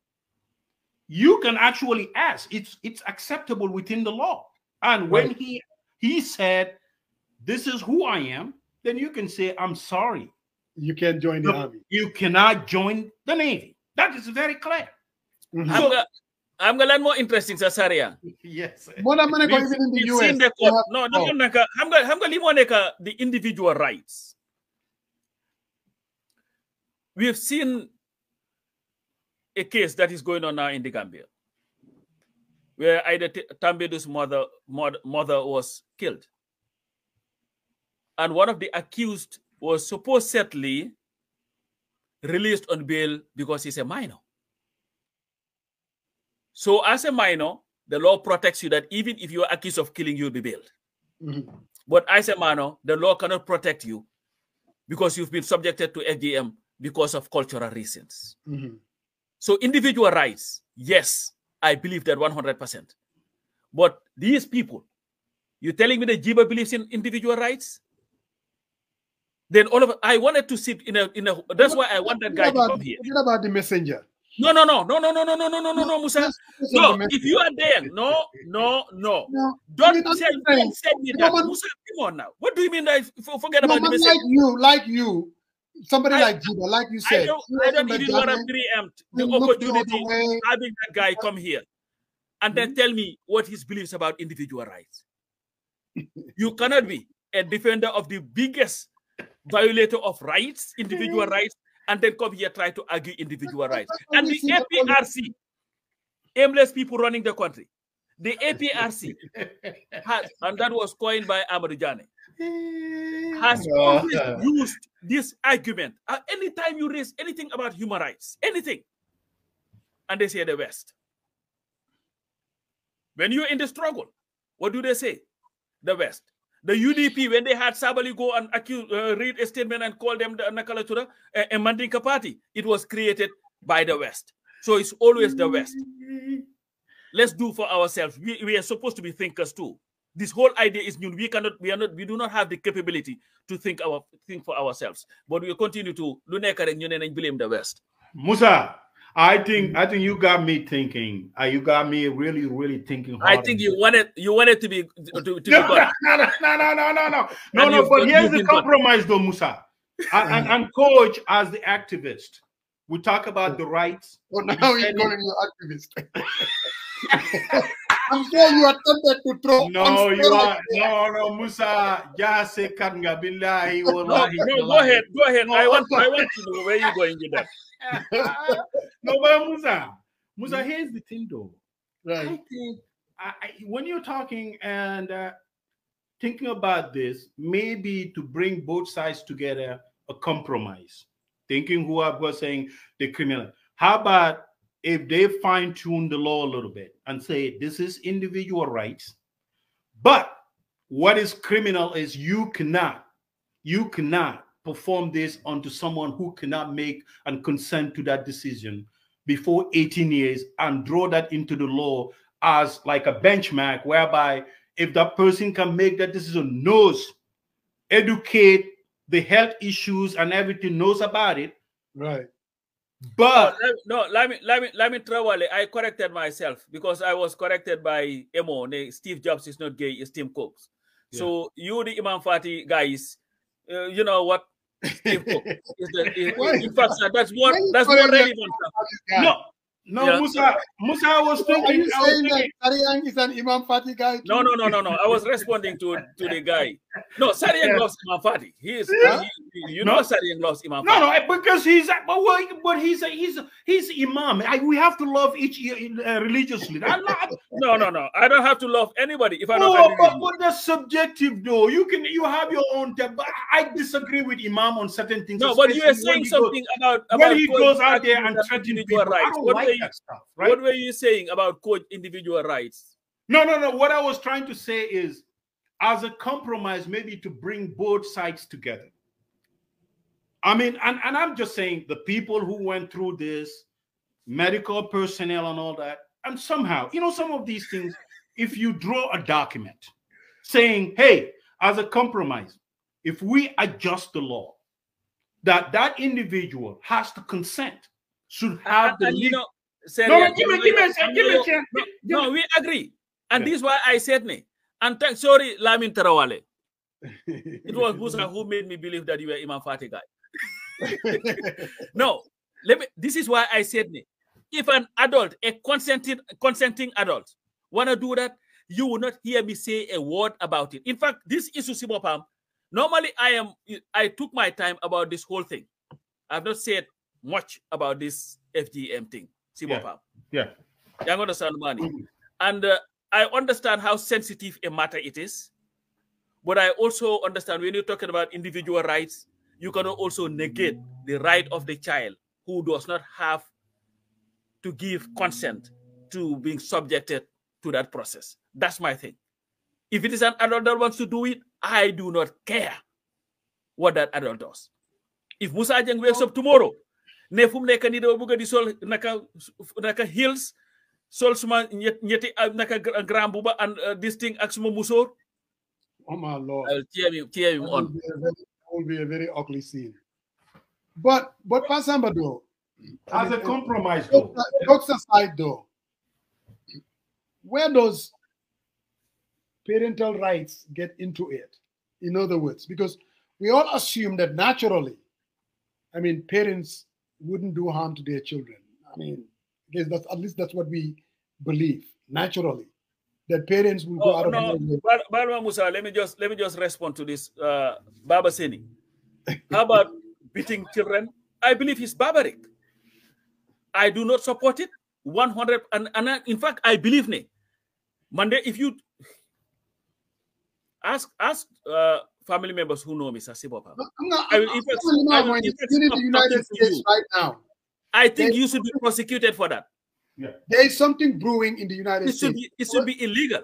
you can actually ask. It's it's acceptable within the law. And when Right. he he said, "This is who I am," then you can say, "I'm sorry, You can't join the No. army. you cannot join the navy." That is very clear. Mhm. I'm gonna, I'm gonna learn more interesting sa Saria. yes. More than money, We've- even in the we've US. seen the they court. have- No, oh, no, no, naka, xam nga xam nga li moo nekk the individual rights. We've seen a case that is going on now in the Gambia, where either Tambedu's mother, mother mother was killed, and one of the accused was supposedly released on bail because he's a minor. So, as a minor, the law protects you that even if you are accused of killing, you'll be bailed. Mm -hmm. But as a minor, the law cannot protect you because you've been subjected to FGM because of cultural reasons. Mm -hmm. So, individual rights, yes, I believe that 100%. But these people, you're telling me that Gibba believes in individual rights? Then all of I wanted to sit in a in a. That's why I want that guy about, to come here. What about the messenger? No, no, no, no, no, no, no, no, no, no, no, no, Musa. No, if you are there, no, no, no. no don't tell, don't me that. Musa, come on now. What do you mean that forget no, about the messenger? Like you, like you, somebody I, like Gibba, like you said. I don't, I don't even want to preempt the opportunity the having that guy come here and then tell me what his beliefs about individual rights. you cannot be a defender of the biggest violator of rights, individual rights, and then come here try to argue individual rights. And the APRC, aimless people running the country, the APRC, has, and that was coined by Amadou Jane, has always used this argument. Uh, anytime you raise anything about human rights, anything, and they say the West. When you're in the struggle, what do they say? The West. The UDP, when they had Sabali go and accuse, uh, read a statement and call them the Nakalatura, a, a Mandinka party, it was created by the West. So it's always the West. Let's do for ourselves. We, we are supposed to be thinkers too. This whole idea is new. We cannot, we are not, we do not have the capability to think our think for ourselves. But we continue to blame the West. Musa, I think I think you got me thinking. Uh, you got me really, really thinking. I think you wanted you wanted to be to, to no, be (laughs) no, no, no, no, no, no, no, no, no, no. But here's the compromise, though, Musa, and, and, and coach as the activist. We talk about the rights. Oh, now you're calling you activist. (laughs) (laughs) I'm sure you attempted to throw. No, you are no, no, Musa. Just say Kanga Billahi. No, no, go ahead, go ahead. No, I want, I want to know where you're going with that. (laughs) no, but Musa, Musa, here's the thing though. Right. I think I, I, when you're talking and uh, thinking about this, maybe to bring both sides together, a compromise. Thinking who I was saying the criminal. How about if they fine tune the law a little bit and say this is individual rights, but what is criminal is you cannot, you cannot perform this onto someone who cannot make and consent to that decision before 18 years and draw that into the law as like a benchmark whereby if that person can make that decision knows educate the health issues and everything knows about it right but no, let me let me let me throw I corrected myself because I was corrected by Emo. Steve Jobs is not gay, it's Tim Cooks. Yeah. So you the Imam Fati guys, uh, you know what? Steve Cook (laughs) is the is, in fact that's more that's more relevant. No, no, yeah. Musa, Musa was thinking. Are you saying that Sariang is an Imam Fati guy? Too? No, no, no, no, no. I was responding to to the guy. No, Sariang yeah. loves Imam Fati. He is. Huh? He, you no? know, Sariang loves Imam. No, Fati. no, because he's but but he's a, he's a, he's Imam. I, we have to love each uh, religiously. no, no, no. I don't have to love anybody if I don't. Oh, but, but that's subjective, though. You can you have your own. But I disagree with Imam on certain things. No, but you are saying something goes, about, about when he goes out there and threatens people. Rights. I don't what stuff. Right? What were you saying about coach individual rights? No, no, no. What I was trying to say is, as a compromise, maybe to bring both sides together. I mean, and, and I'm just saying the people who went through this, medical personnel and all that, and somehow, you know, some of these things, if you draw a document saying, hey, as a compromise, if we adjust the law, that that individual has to consent, should have the you know, no, no, give me, give me a chance. Give me a chance. No, no, we agree. And yeah. this is why I said me. And thank, sorry, Lamin Tarawale. (laughs) it was Musa who made me believe that you were Imam Fatih guy. (laughs) no, let me. This is why I said me. If an adult, a consenting consenting adult, wanna do that, you will not hear me say a word about it. In fact, this issue, Simopam, normally I am. I took my time about this whole thing. I've not said much about this FGM thing si Yeah. boppam Yeah. yaa ngi understand money Mhm. and uh, I understand how sensitive a matter it is but I also understand when you're talking about individual rights you cannot also negate the right of the child who does not have to give consent to being subjected to that process that's my thing if it is an adult that wants to do it I do not care what that adult does if Musa Jeng wakes up tomorrow ne fu mu nekk nii dama bëgg di sol naka naka heels sol suma ñet ñetti uh, naka grand buba and uh, this thing ak suma musóor Oh my lord. I'll cheer him, cheer him That will on. be a very, will be a very ugly scene. But but Pasamba though, I As mean, a compromise, though. jokes, jokes aside though, where does parental rights get into it? In other words, because we all assume that naturally, I mean, parents wouldn't do harm to their children. I mean, I guess that's at least that's what we believe naturally, that parents will go Oh, out of no, their way. Bal- Balma Musa, let me just let me just respond to this. Uh, Baba Seni. How about beating children? I believe he's barbaric. I do not support it. 100 and, and in fact, I believe ne. Monday, if you ask ask uh, family members who know me, Sasibopa, I'm not, I I'm, will- I'm in fact, telling you I will when in it's fact in the United States right now. I think you should be prosecuted for that. There is something brewing in the United It should States. be it should be illegal.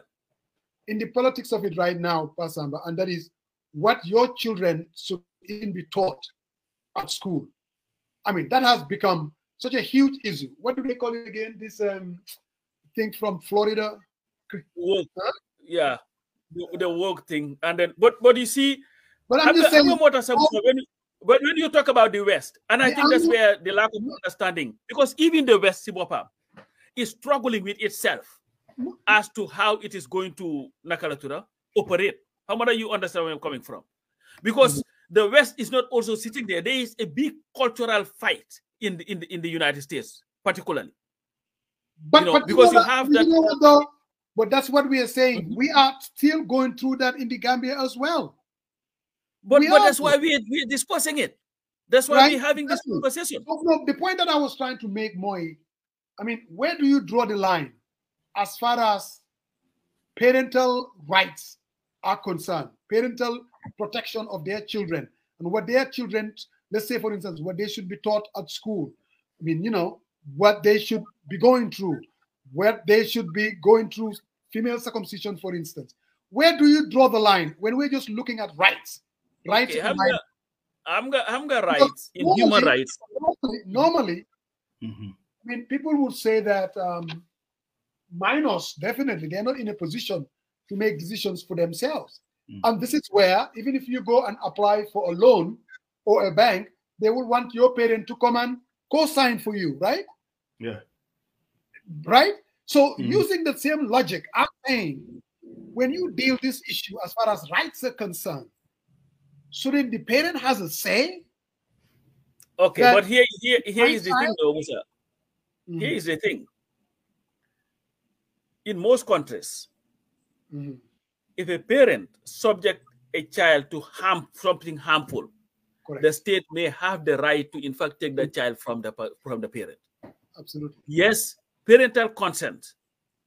in the politics of it right now, Pasamba, and that is what your children should even be taught at school. I mean, that has become such a huge issue. What do they call it again? This um thing from Florida. Huh? yeah, the, the woke thing, and then but but you see, But I'm I'm just the- I'm saying, motor sub- when you, but when you talk about the West, and I think that's where the lack of understanding, because even the West, Sibopa, is struggling with itself as to how it is going to Nakalatura operate. How much do you understand where I'm coming from? Because the West is not also sitting there. There is a big cultural fight in the in the, in the United States, particularly. but, you know, but because you know have what- that- know what though? But that's what we are saying. Mm-hmm. We are still going through that in the Gambia as well. But, We but that's why we, we're discussing it. That's why Right? we're having this conversation. So, no, the point that I was trying to make, Moy, I mean, where do you draw the line as far as parental rights are concerned, parental protection of their children, and what their children, let's say, for instance, what they should be taught at school? I mean, you know, what they should be going through, what they should be going through, female circumcision, for instance. Where do you draw the line when we're just looking at rights? Rights Okay, I'm gonna, I'm gonna, I'm gonna rights in human normally- rights. Normally, normally Mhm. I mean, people would say that um, minors definitely they're not in a position to make decisions for themselves, Mm. and this is where even if you go and apply for a loan or a bank, they will want your parent to come and co-sign for you, right? Yeah. Right. So Mhm. using the same logic, I'm saying when you deal this issue as far as rights are concerned, shouldn't the parent has a say? Okay, but here, here, here is the thing, child- though, Musa. Mhm, Here is the thing. In most countries, mhm. if a parent subject a child to harm something harmful, Correct. the state may have the right to, in fact, take the child from the from the parent. Absolutely. Yes, parental consent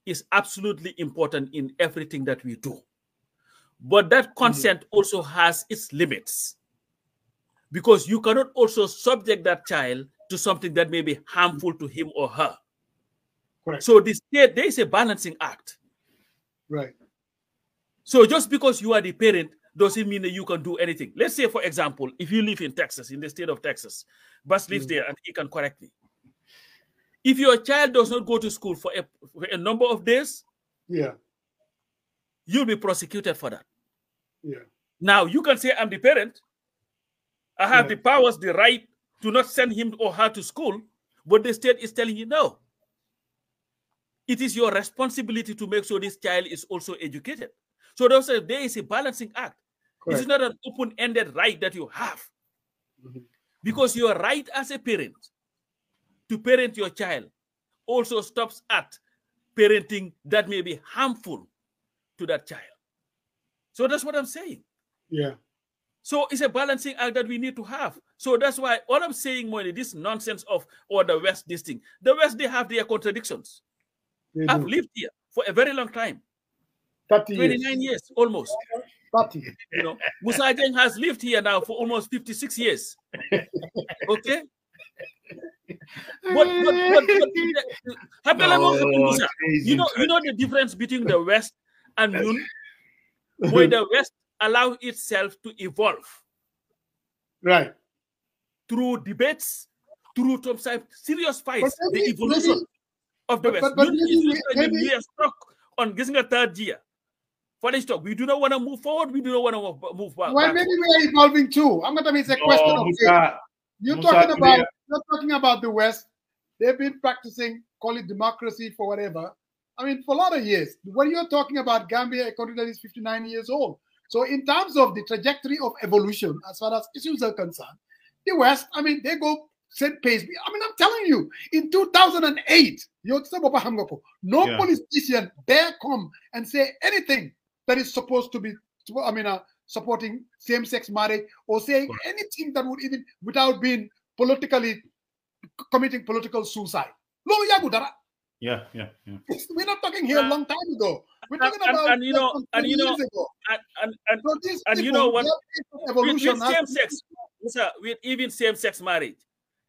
is absolutely important in everything that we do. But that consent also has its limits. Because you cannot also subject that child to something that may be harmful to him or her. Correct. So the state, there is a balancing act. Right. So just because you are the parent doesn't mean that you can do anything. Let's say, for example, if you live in Texas, in the state of Texas, Bus lives Mm. there and he can correct me. If your child does not go to school for a, for a number of days, Yeah. you'll be prosecuted for that. Yeah. Now you can say, I'm the parent. I have Yeah. the powers, the right to not send him or her to school, but the state is telling you no. It is your responsibility to make sure this child is also educated. So there is a balancing act. It is Correct. not an open-ended right that you have. Mhm. Because your right as a parent to parent your child also stops at parenting that may be harmful to that child. So that's what I'm saying. Yeah. So it's a balancing act that we need to have. So that's why all I'm saying, Moini, this nonsense of or the West, this thing. The West, they have their contradictions. They I've do. lived here for a very long time. 30 years. 29 years almost. 30. You know, Musa Jeng has lived here now for almost 56 years. (laughs) Okay? But, but, but, but Habela mo ko Oh, you know, you know the difference between the West and Yun, (laughs) where the West allow itself to evolve Right. through debates, through some serious fights, But the evolution maybe- of the West. but- but Yun maybe is we- maybe- we are stuck on getting a third year. For this talk, we do not want to move forward. We do not want to move back. Well, maybe we are evolving too. I'm going to it's a question Oh, of faith. Musa, You're Musa talking about Clear. you're talking about the West. They've been practicing, call it democracy for whatever. I mean, for a lot of years. When you're talking about Gambia, a country that is 59 years old. So, in terms of the trajectory of evolution, as far as issues are concerned, the West, I mean, they go same pace. I mean, I'm telling you, in 2008, yo, no Yeah. politician dare come and say anything that is supposed to be, I mean, uh, supporting same-sex marriage or saying anything that would even, without being politically committing political suicide. Lolo yagu dara. Yeah, yeah, yeah. We're not talking here a long time ago. We're talking And- about and you know- and you know. And, and, and So these and you know what- their with, with same sex Musa, with even same sex marriage,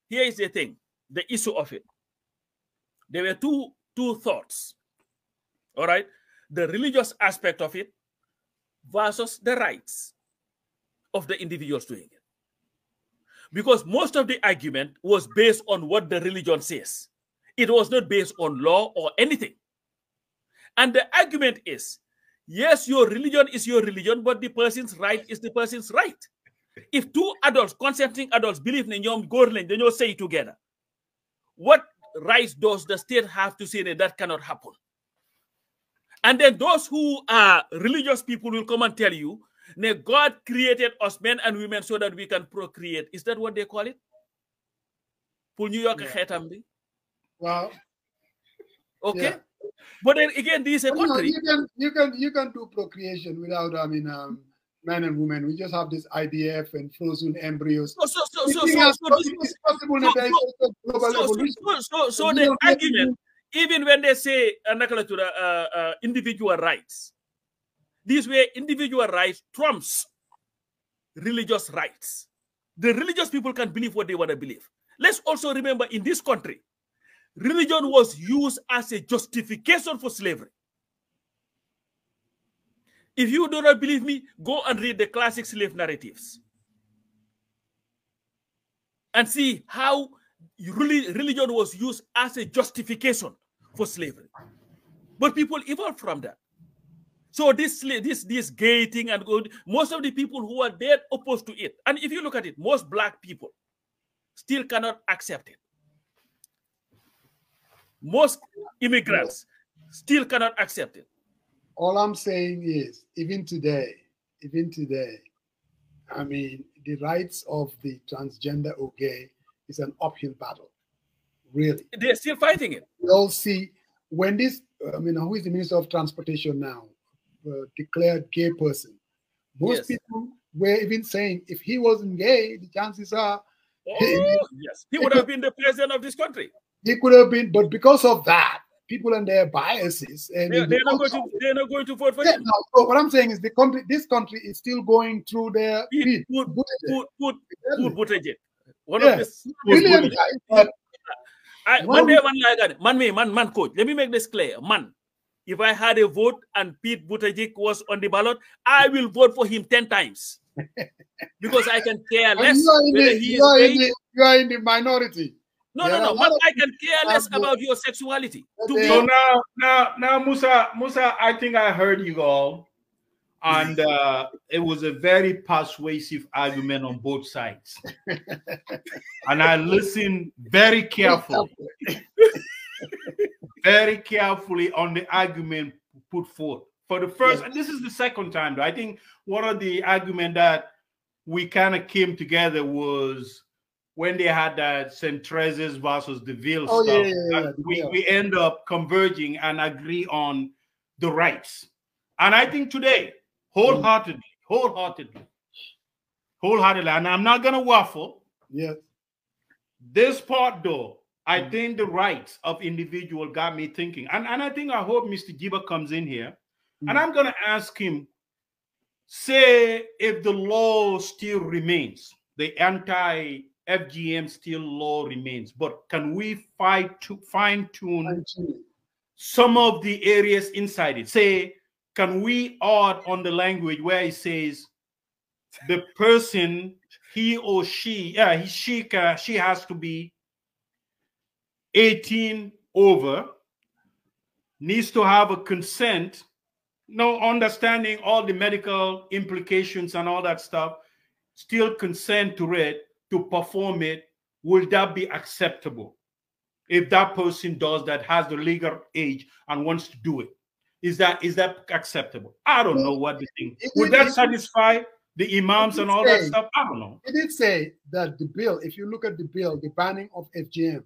here is the thing, the issue of it. There were two two thoughts. All right, the religious aspect of it versus the rights of the individuals doing it. Because most of the argument was based on what the religion says. It was not based on law or anything. And the argument is yes, your religion is your religion, but the person's right is the person's right. If two adults, consenting adults, believe in Yom Gorling, then you say together. What rights does the state have to say that that cannot happen? And then those who are religious people will come and tell you, "Nay, God created us men and women so that we can procreate. Is that what they call it? Pour New York Yeah. Well, (laughs) Okay. Yeah. But then again, this is a you, know, country. you can you can you can do procreation without I mean um, men and women. We just have this IVF and frozen embryos. So, so, so, so, so, so this possible is is possible so- so- so, so, so, so You the don't get to argument, even when they say uh, uh, uh, individual rights, these were individual rights trumps religious rights. The religious people can believe what they want to believe. Let's also remember in this country, religion was used as a justification for slavery. If you do not believe me, go and read the classic slave narratives and see how really religion was used as a justification for slavery. But people evolved from that. So this this this gay thing and good, most of the people who are dead opposed to it, and if you look at it, most black people still cannot accept it. Most immigrants still cannot accept it. All I'm saying is, even today, even today, I mean, the rights of the transgender or gay is an uphill battle. Really. They're still fighting it. We all see when this, I mean, who is the Minister of Transportation now, uh, declared gay person. Most Yes. people were even saying if he wasn't gay, the chances are Oh, yes, he would have been the president of this country. he could have been, but because of that, people and their biases and They're, they're not going to. They're not going to vote for Yeah, him. no, so what I'm saying is the country, this country is still going through their Put, put, put, put Buttigieg. One Yeah. of the brilliant guy, but I, One- one day, man, like that. Man, me, man, man, coach. Let me make this clear. Man, if I had a vote and Pete Buttigieg was on the ballot, I will vote for him 10 times. (laughs) because I can care less you are in the, you are is in gay. the, you are in the minority. No, there no, are no. a Man, lot of I can care less have about your sexuality. To So now, now, now, Musa, Musa, I think I heard you all, and uh, it was a very persuasive argument on both sides, and I listened very carefully, (laughs) very carefully on the argument put forth. For the first, and this is the second time. Though, I think one of the argument that we kind of came together was when they had that Centrezes versus Deville Oh, stuff. yeah, yeah, yeah, we, we end up converging and agree on the rights. And I think today, wholeheartedly, wholeheartedly, wholeheartedly, and I'm not gonna waffle. Yes. This part though, I Mm. think the rights of individual got me thinking. And, and I think I hope Mr. Gibba comes in here. And Mm. I'm gonna ask him, say if the law still remains, the anti-FGM still law remains, but can we fight to fine tune some of the areas inside it. Say, can we add on the language where it says the person, he or she, yeah, he, she, she has to be 18 over, needs to have a consent, no understanding all the medical implications and all that stuff, still consent to it, to perform it, will that be acceptable? if that person does that has the legal age and wants to do it is that is that acceptable i don't know what the thing It- would it- that it- satisfy the imams and all that stuff i don't know It did say that the bill, if you look at the bill, the banning of FGM,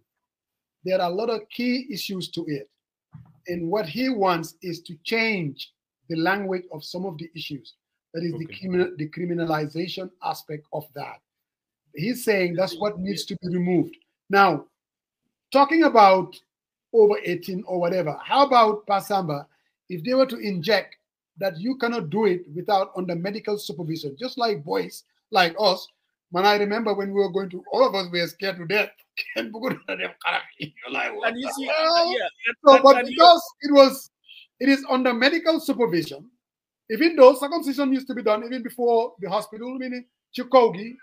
there are a lot of key issues to it. And what he wants is to change the language of some of the issues. That is the, criminal, the criminalization aspect of that. He's saying that's what needs to be removed. Now, talking about over 18 or whatever, how about Pasamba if they were to inject that you cannot do it without under medical supervision, just like boys like us. Man, I remember when we were going to, all of us we were scared to death. (laughs) (laughs) You're like, And you see, yeah, So, but and you- because it was, it is under medical supervision, even though circumcision used to be done even before the hospital, meaning Chikogi,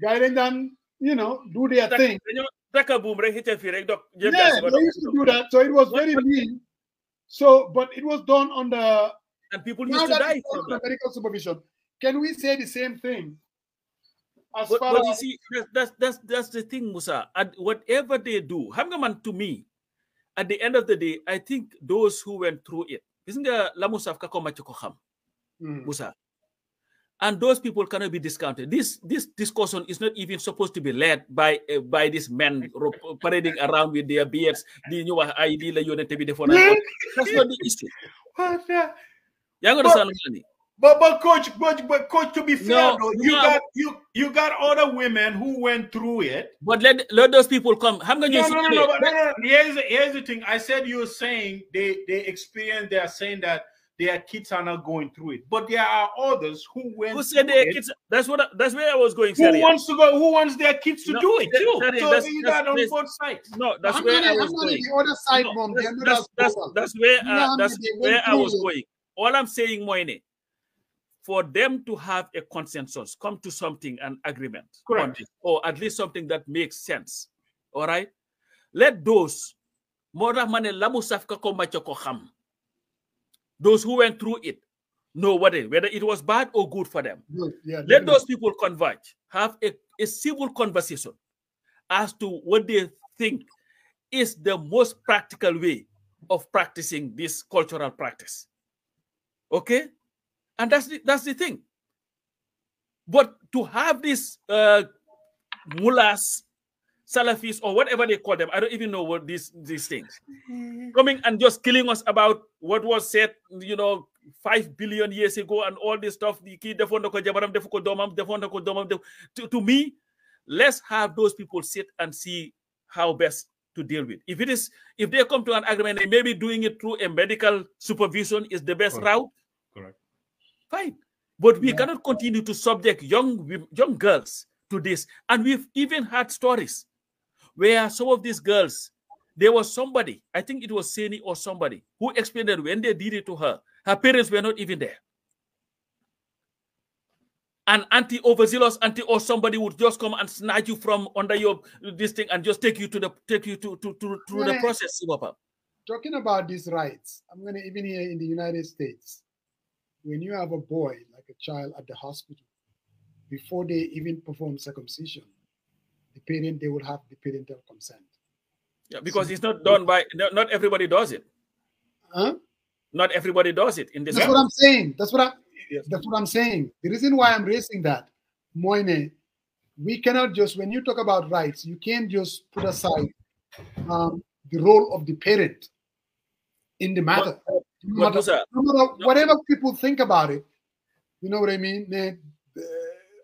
guiding them, you know, do their thing. dañoo taka buum rek xëccal fii rek dog jël Yeah, they used to do that. So it was very lean. So, but it was done under and people used to die from medical supervision. Can we say the same thing? As but, far but you as see that's, that's that's the thing Musa and whatever they do xam nga man to me at the end of the day I think those who went through it, isn't nga la mu saf ka ko màcc Mm, Musa. And those people cannot be discounted. This this discussion is not even supposed to be led by uh, by these men parading around with their beards. The new ID la bi defoon na- That's not the issue. What the- ngi understand mean? but but coach but, but coach to be fair No, though, you no. got you you got other women who went through it But let let those people come. Nga no, ñooy no, no, no, but no, no, no. Here's the, here's the thing. I said you were saying they they experience. They are saying that their kids are not going through it, but there are others who went. Who said their it, kids? That's what. That's where I was going. Who Serious. wants to go? Who wants their kids to No, do it too? that is- so that's- you that's- got on that's- both sides. No, that's I'm where not, I I'm was going. the other side, No, mom. that's, that's, that's, that's where uh, that's where I was going. All I'm saying, Moine, for them to have a consensus, come to something, an agreement, Correct. this, or at least something that makes sense. All right, let those more money lamusaf ka ko macho ko xam. Those who went through it know what it, whether it was bad or good for them. Good, Yeah, Let definitely. those people converge, have a, a civil conversation as to what they think is the most practical way of practicing this cultural practice. Okay? And that's the, that's the thing. But to have these uh, mullahs, Salafis, or whatever they call them, I don't even know what these, these things, (laughs) coming and just killing us about what was said, you know, five billion years ago and all this stuff. The key defoon na ko jabaram, defu ko domam, defoon na ko domam, def- To, to me, let's have those people sit and see how best to deal with. If it is, if they come to an agreement, and maybe doing it through a medical supervision is the best Correct. route. Correct. Fine, but we Yeah. cannot continue to subject young young girls to this. And we've even had stories where some of these girls, there was somebody, I think it was Sani or somebody, who explained that when they did it to her, her parents were not even there. An anti overzealous auntie or somebody would just come and snatch you from under your this thing and just take you to the take you to, to, to through the process. Talking about these rights, I'm going to even here in the United States, when you have a boy, like a child at the hospital, before they even perform circumcision, parent, they will have the parental consent. Yeah, because it's not done by not everybody does it. Huh? Not everybody does it in this. That's what I'm saying. That's what I'm. Yes. That's what I'm saying. The reason why I'm raising that, Moine, we cannot just when you talk about rights, you can't just put aside um, the role of the parent in the matter. no, but matter, no matter whatever people think about it, you know what I mean. They- uh,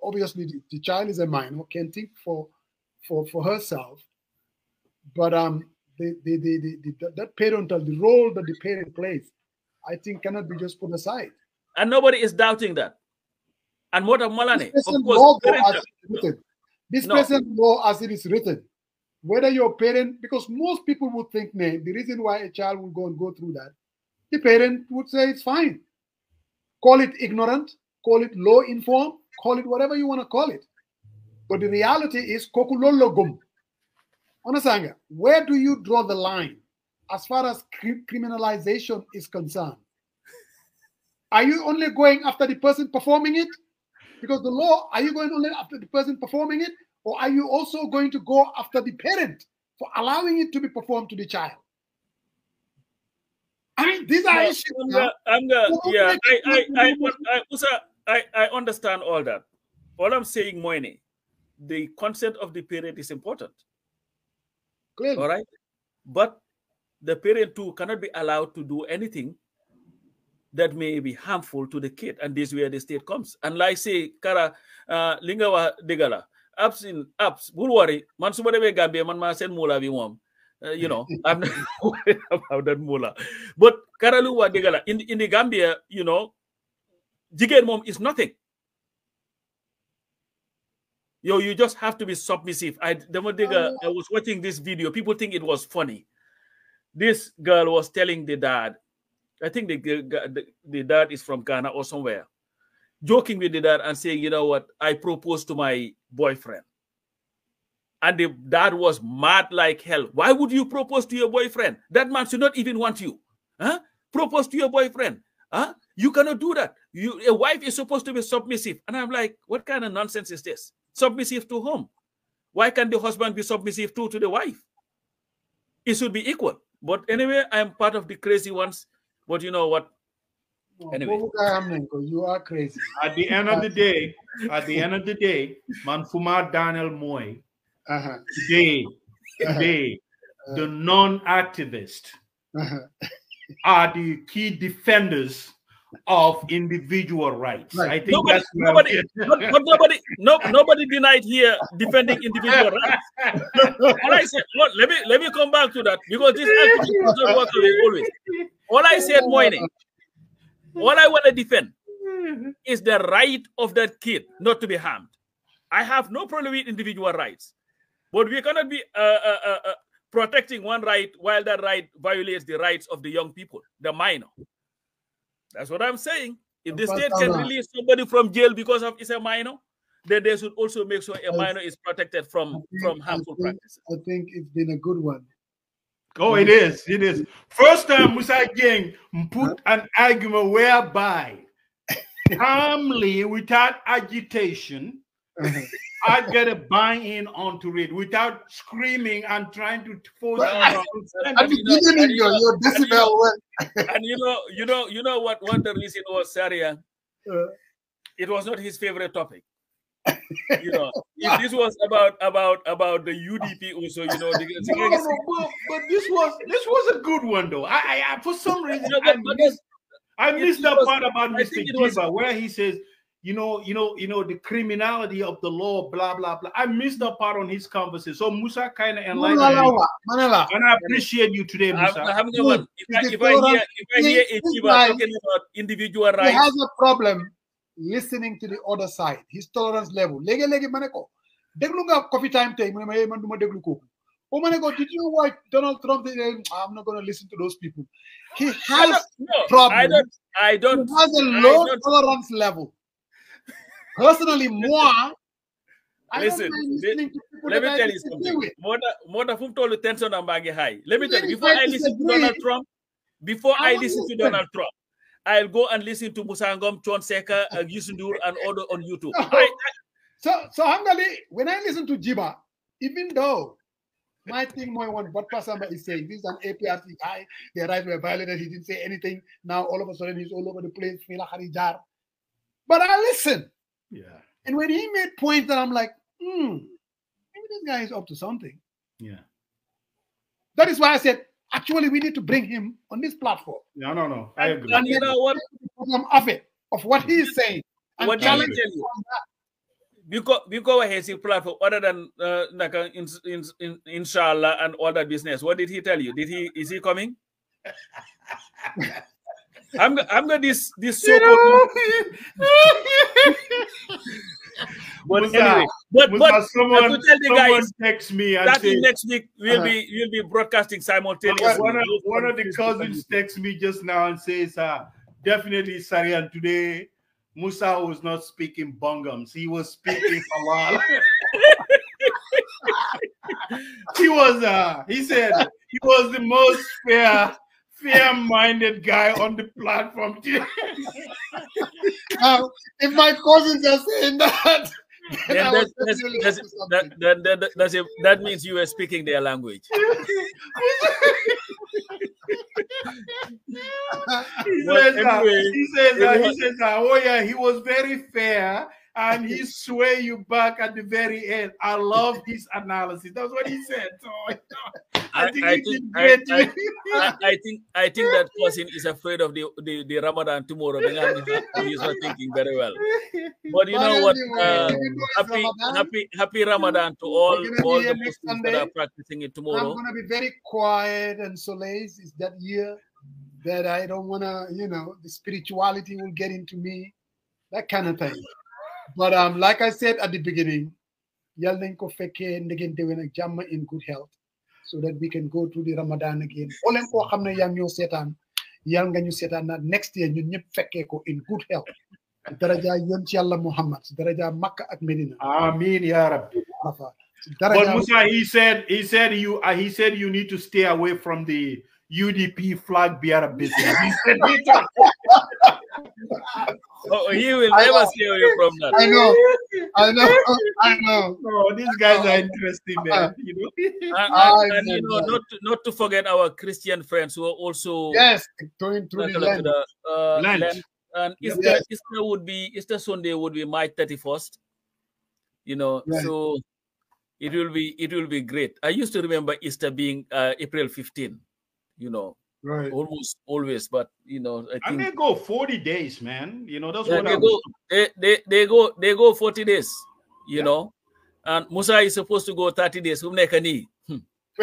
obviously the, the child is a minor, can think for for for herself, but um, the, the, the, the, that parental the role that the parent plays, I think cannot be just put aside. And nobody is doubting that. And what of Malani? This Of present law, as it is written, this No. present law as it is written, whether your parent, because most people would think, man, the reason why a child will go and go through that, the parent would say it's fine. Call it ignorant, call it low informed, call it whatever you want to call it. But the reality is kokulologum. Understand? Where do you draw the line as far as cri- criminalization is concerned? Are you only going after the person performing it? Because the law, are you going only after the person performing it? Or are you also going to go after the parent for allowing it to be performed to the child? I mean, these are issues. I'm now. the- I'm the- Well, yeah, I, I, I, I, I, I understand all that. All I'm saying, Moine, the consent of the parent is important. Clearly. All right. But the parent too cannot be allowed to do anything that may be harmful to the kid. And this is where the state comes. And like say, Kara, uh, Lingawa Digala, apps in apps, worry, man suba deme Gambia, man ma send mula bi mom. Uh, you know, I'm not (laughs) worried about that mula. But Karaluwa Digala, in, in the Gambia, you know, Jigen mom is nothing. Yo, you just have to be submissive. I, Demodiga, uh, oh, I was watching this video. People think it was funny. This girl was telling the dad, I think the, the, the dad is from Ghana or somewhere, joking with the dad and saying, you know what, I proposed to my boyfriend. And the dad was mad like hell. Why would you propose to your boyfriend? That man should not even want you. Huh? Propose to your boyfriend. Huh? You cannot do that. You a wife is supposed to be submissive. And I'm like, what kind of nonsense is this? Submissive to whom? Why can't the husband be submissive too to the wife? It should be equal. But anyway, I'm part of the crazy ones. But you know what? Anyway. Bobo Kaya Amnenko, You are crazy. At the end of the day, at the end of the day, Manfuma Daniel Moy, Uh-huh. today, today, the non-activists Uh-huh. are the key defenders of individual rights. Right. I think Nobody, that's nobody, we- (laughs) but, but nobody, no, nobody denied here defending individual rights. All I said, look, let me let me come back to that because this activity does not work away always. All I said, Moine, all I want to defend is the right of that kid not to be harmed. I have no problem with individual rights, but we cannot be uh, uh, uh, uh, protecting one right while that right violates the rights of the young people, the minor. That's what I'm saying. If the state can release somebody from jail because of it's a minor, then they should also make sure a minor is protected from think- from I harmful think- practices. I think it's been a good one. Oh, it is. It is. First time Musa Gang put an argument whereby calmly, without agitation. I get a buy-in onto it without screaming and trying to force But I- it. And you know- and you your, know- your and you decibel know- and you know, you know, you know what what the reason was, Saria. Uh, It was not his favorite topic. You know, (laughs) if this was about about about the UDP also, you know, the, No, no, no, but, but this was this was a good one though. I, I, I for some reason No, I but- but missed, I missed that was- part about I Mr. think Gibba where he says, you know, you know, you know, the criminality of the law, blah blah blah. I missed that part on his conversation. So Musa kind of enlightened me, Manala, Manala. and I appreciate you today, Musa. I'm the one. If I, if I hear if I hear a this Chiba talking about individual rights, He has a problem listening to the other side, his tolerance level. Lege lege maneko. Deglu nga coffee time tay mune ma man duma deglu koku. O maneko, did you watch Donald Trump? They- they- ah, I'm not going to listen to those people. He I has don't, no, I don't, I he don't, has a I low tolerance level. Personally, moi, I Listen, don't mind le- listening to people let me tell you something. with. More more than whom told tension and baggy high. Let me tell you, before I listen to Donald Trump, before I I listen to. Donald Trump, I'll go and listen to Musangom, Chon Seka, uh, Yusundur, and other on YouTube. No. I, So, so Hangali, when I listen to Gibba, even though my thing more one what Pasamba is saying, this is an APRC guy, their rights were violated, he didn't say anything. Now all of a sudden he's all over the place, Fela Harijar. But I listen. Yeah, And when he made points that I'm like, hmm, maybe this guy is up to something. yeah. That is why I said, actually, we need to bring him on this platform. No, no, no. I agree. and you know what? Problem of it, of what he is saying. and What did he challenge you? on that. because because has a platform other than uh, like uh, in, in, in, inshallah and all that business. What did he tell you? Did he is he coming? (laughs) I'm I'm gonna this this so called (laughs) but anyway, but but I someone, to tell the someone guys text me and that say, next week we'll Uh-huh. be we'll be broadcasting simultaneously. one, of, one of the cousins and- text me just now and says, uh, definitely Sarian today. Musa was not speaking bongums, he was speaking halal. (laughs) he was uh he said he was the most fair fair-minded guy on the platform today. (laughs) Now, if my cousins are saying that, then Then that's, that's, definitely that's, that, that, that, that's a, that means you were speaking their language. he (laughs) But says, uh, anyway, he says, uh, he says, uh, oh yeah, he was very fair and he sway you back at the very end. I love his analysis. That's what he said. So (laughs) I, I, think I he think did I, great. I, I, I think I think that person is afraid of the, the, the Ramadan tomorrow. He's not thinking very well. But you know what? anyway, Uh, even happy Ramadan, happy happy Ramadan to all We're gonna be all the next Muslims that are practicing it tomorrow. I'm gonna be very quiet and solace. It's that year that I don't wanna, you know, the spirituality will get into me, that kind of thing. But um, like I said at the beginning, yal nañ ko fekkee ndegente wen ak jàmm in good health, so that we can go through the Ramadan again. Olen koo xam ne yaa ngi ñoo seetaan, yal nga ñu seetaan na next year ñun ñëpp fekkee ko in good health. Daraja yoon ci Yàlla Muhammad, daraja Makka ak Medina. Amin, ya Rabbi. But Musa, he said, he said you, uh, he said you need to stay away from the UDP flag bearer business. (laughs) He said, Oh, he will I never know. stay away from that. I know, I know, I know. oh, these guys are interesting, man. You know. (laughs) And, and, and, you know know, not to, not to forget our Christian friends who are also Yes, going through the like land. the, uh, Lent. Lent. And Easter, Yes. Easter would be Easter Sunday would be March thirty first. You know, Right. so it will be it will be great. I used to remember Easter being uh, April 15. You know, Right. almost always, but you know, I And think they go 40 days, man. You know, that's Yeah, what they I go they, they they go they go 40 days, you Yeah. know. And Musa is supposed to go 30 days. Whom they can eat. Hmm.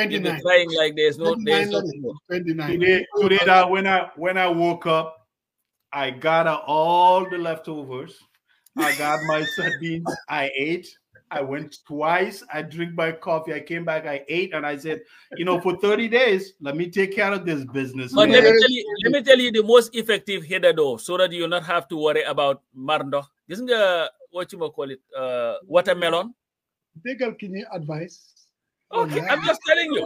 You'll be 29. trying like there's no there's 29, no 29. today today that when I when I woke up, I got all the leftovers. I got my sardines. I ate. I went twice. I drink my coffee. I came back. I ate, and I said, you know, for 30 days, let me take care of this business. But man." let me tell you, let me tell you the most effective header though, so that you not have to worry about marndo. Isn't the what you call it uh watermelon? Déggal ki ñuy advice. Okay, I'm just telling you.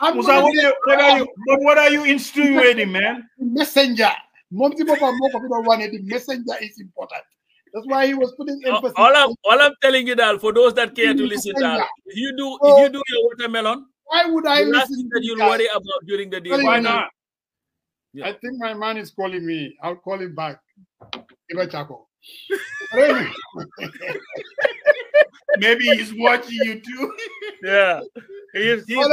I'm Musa, what, are you, what are you? But what are you insinuating, man? messenger. Moom ci boppam moo ko fi doon wane, the messenger is important. That's why he was putting All emphasis. all I'm all I'm telling you that for those that care to listen, that if you do if you do your watermelon, Why would I the last listen thing to that this you'll worry about during the day. Why not? Yeah. I think my man is calling me. I'll call him back. Iba Chako. Really? (laughs) Maybe he's watching you too. Yeah. He's, he's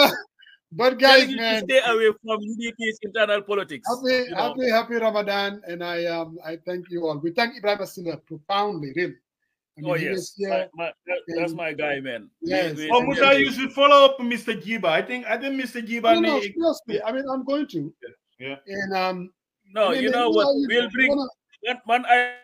But, guys, you man, stay away from UDP's internal politics. happy, you know. happy, happy Ramadan, and I um I thank you all. We thank Ibrahim Silla profoundly, really. I mean, Oh yes, my, my, that- that's my guy, man. Yes. we- Oh, we- Musa, you should follow up Mr. Gibba. I think I think Mr. Gibba No, no, need- seriously. I mean, I'm going to. Yeah. And um, no, I mean, you know what? We'll bring wanna... one, one I.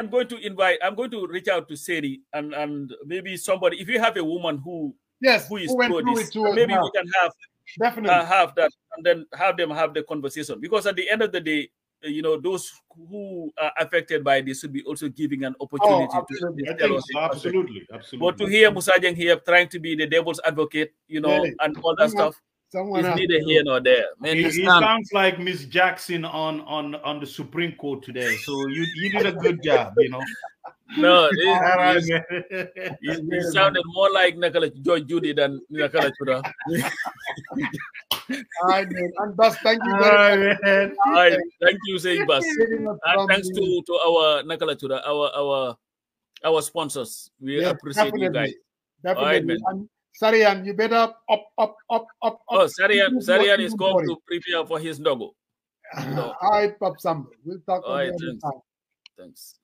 I'm going to invite. I'm going to reach out to Sadie and and maybe somebody. If you have a woman who yes, who is who went through this, it maybe we can have Definitely. uh, have that and then have them have the conversation because at the end of the day, uh, you know, those who are affected by this should be also giving an opportunity to absolutely. I tell think so, absolutely, absolutely. But to hear Musajeng here trying to be the devil's advocate, you know, Really? and all that Someone- stuff, Someone is neither to here nor there. Man, He, he sounds like Miss Jackson on on on the Supreme Court today. So you you did a good job, you know. No, (laughs) this, All right, this- man. You, you sounded more like Nakala George Judy than Nakala Chura. All right, man. And thus, thank you All very right. All right, thank you, saying Bas. much. Taking us And thanks to, to our Nakala Chura, our our our sponsors. We Yes, appreciate you guys. definitely, All right, Definitely. and Sarian, you better up, up, up, up, up. Oh. Sarian, Sarian is going to prepare for his ndogo. know. All right, Pop Sambo. We'll talk All other thanks. side. Thanks.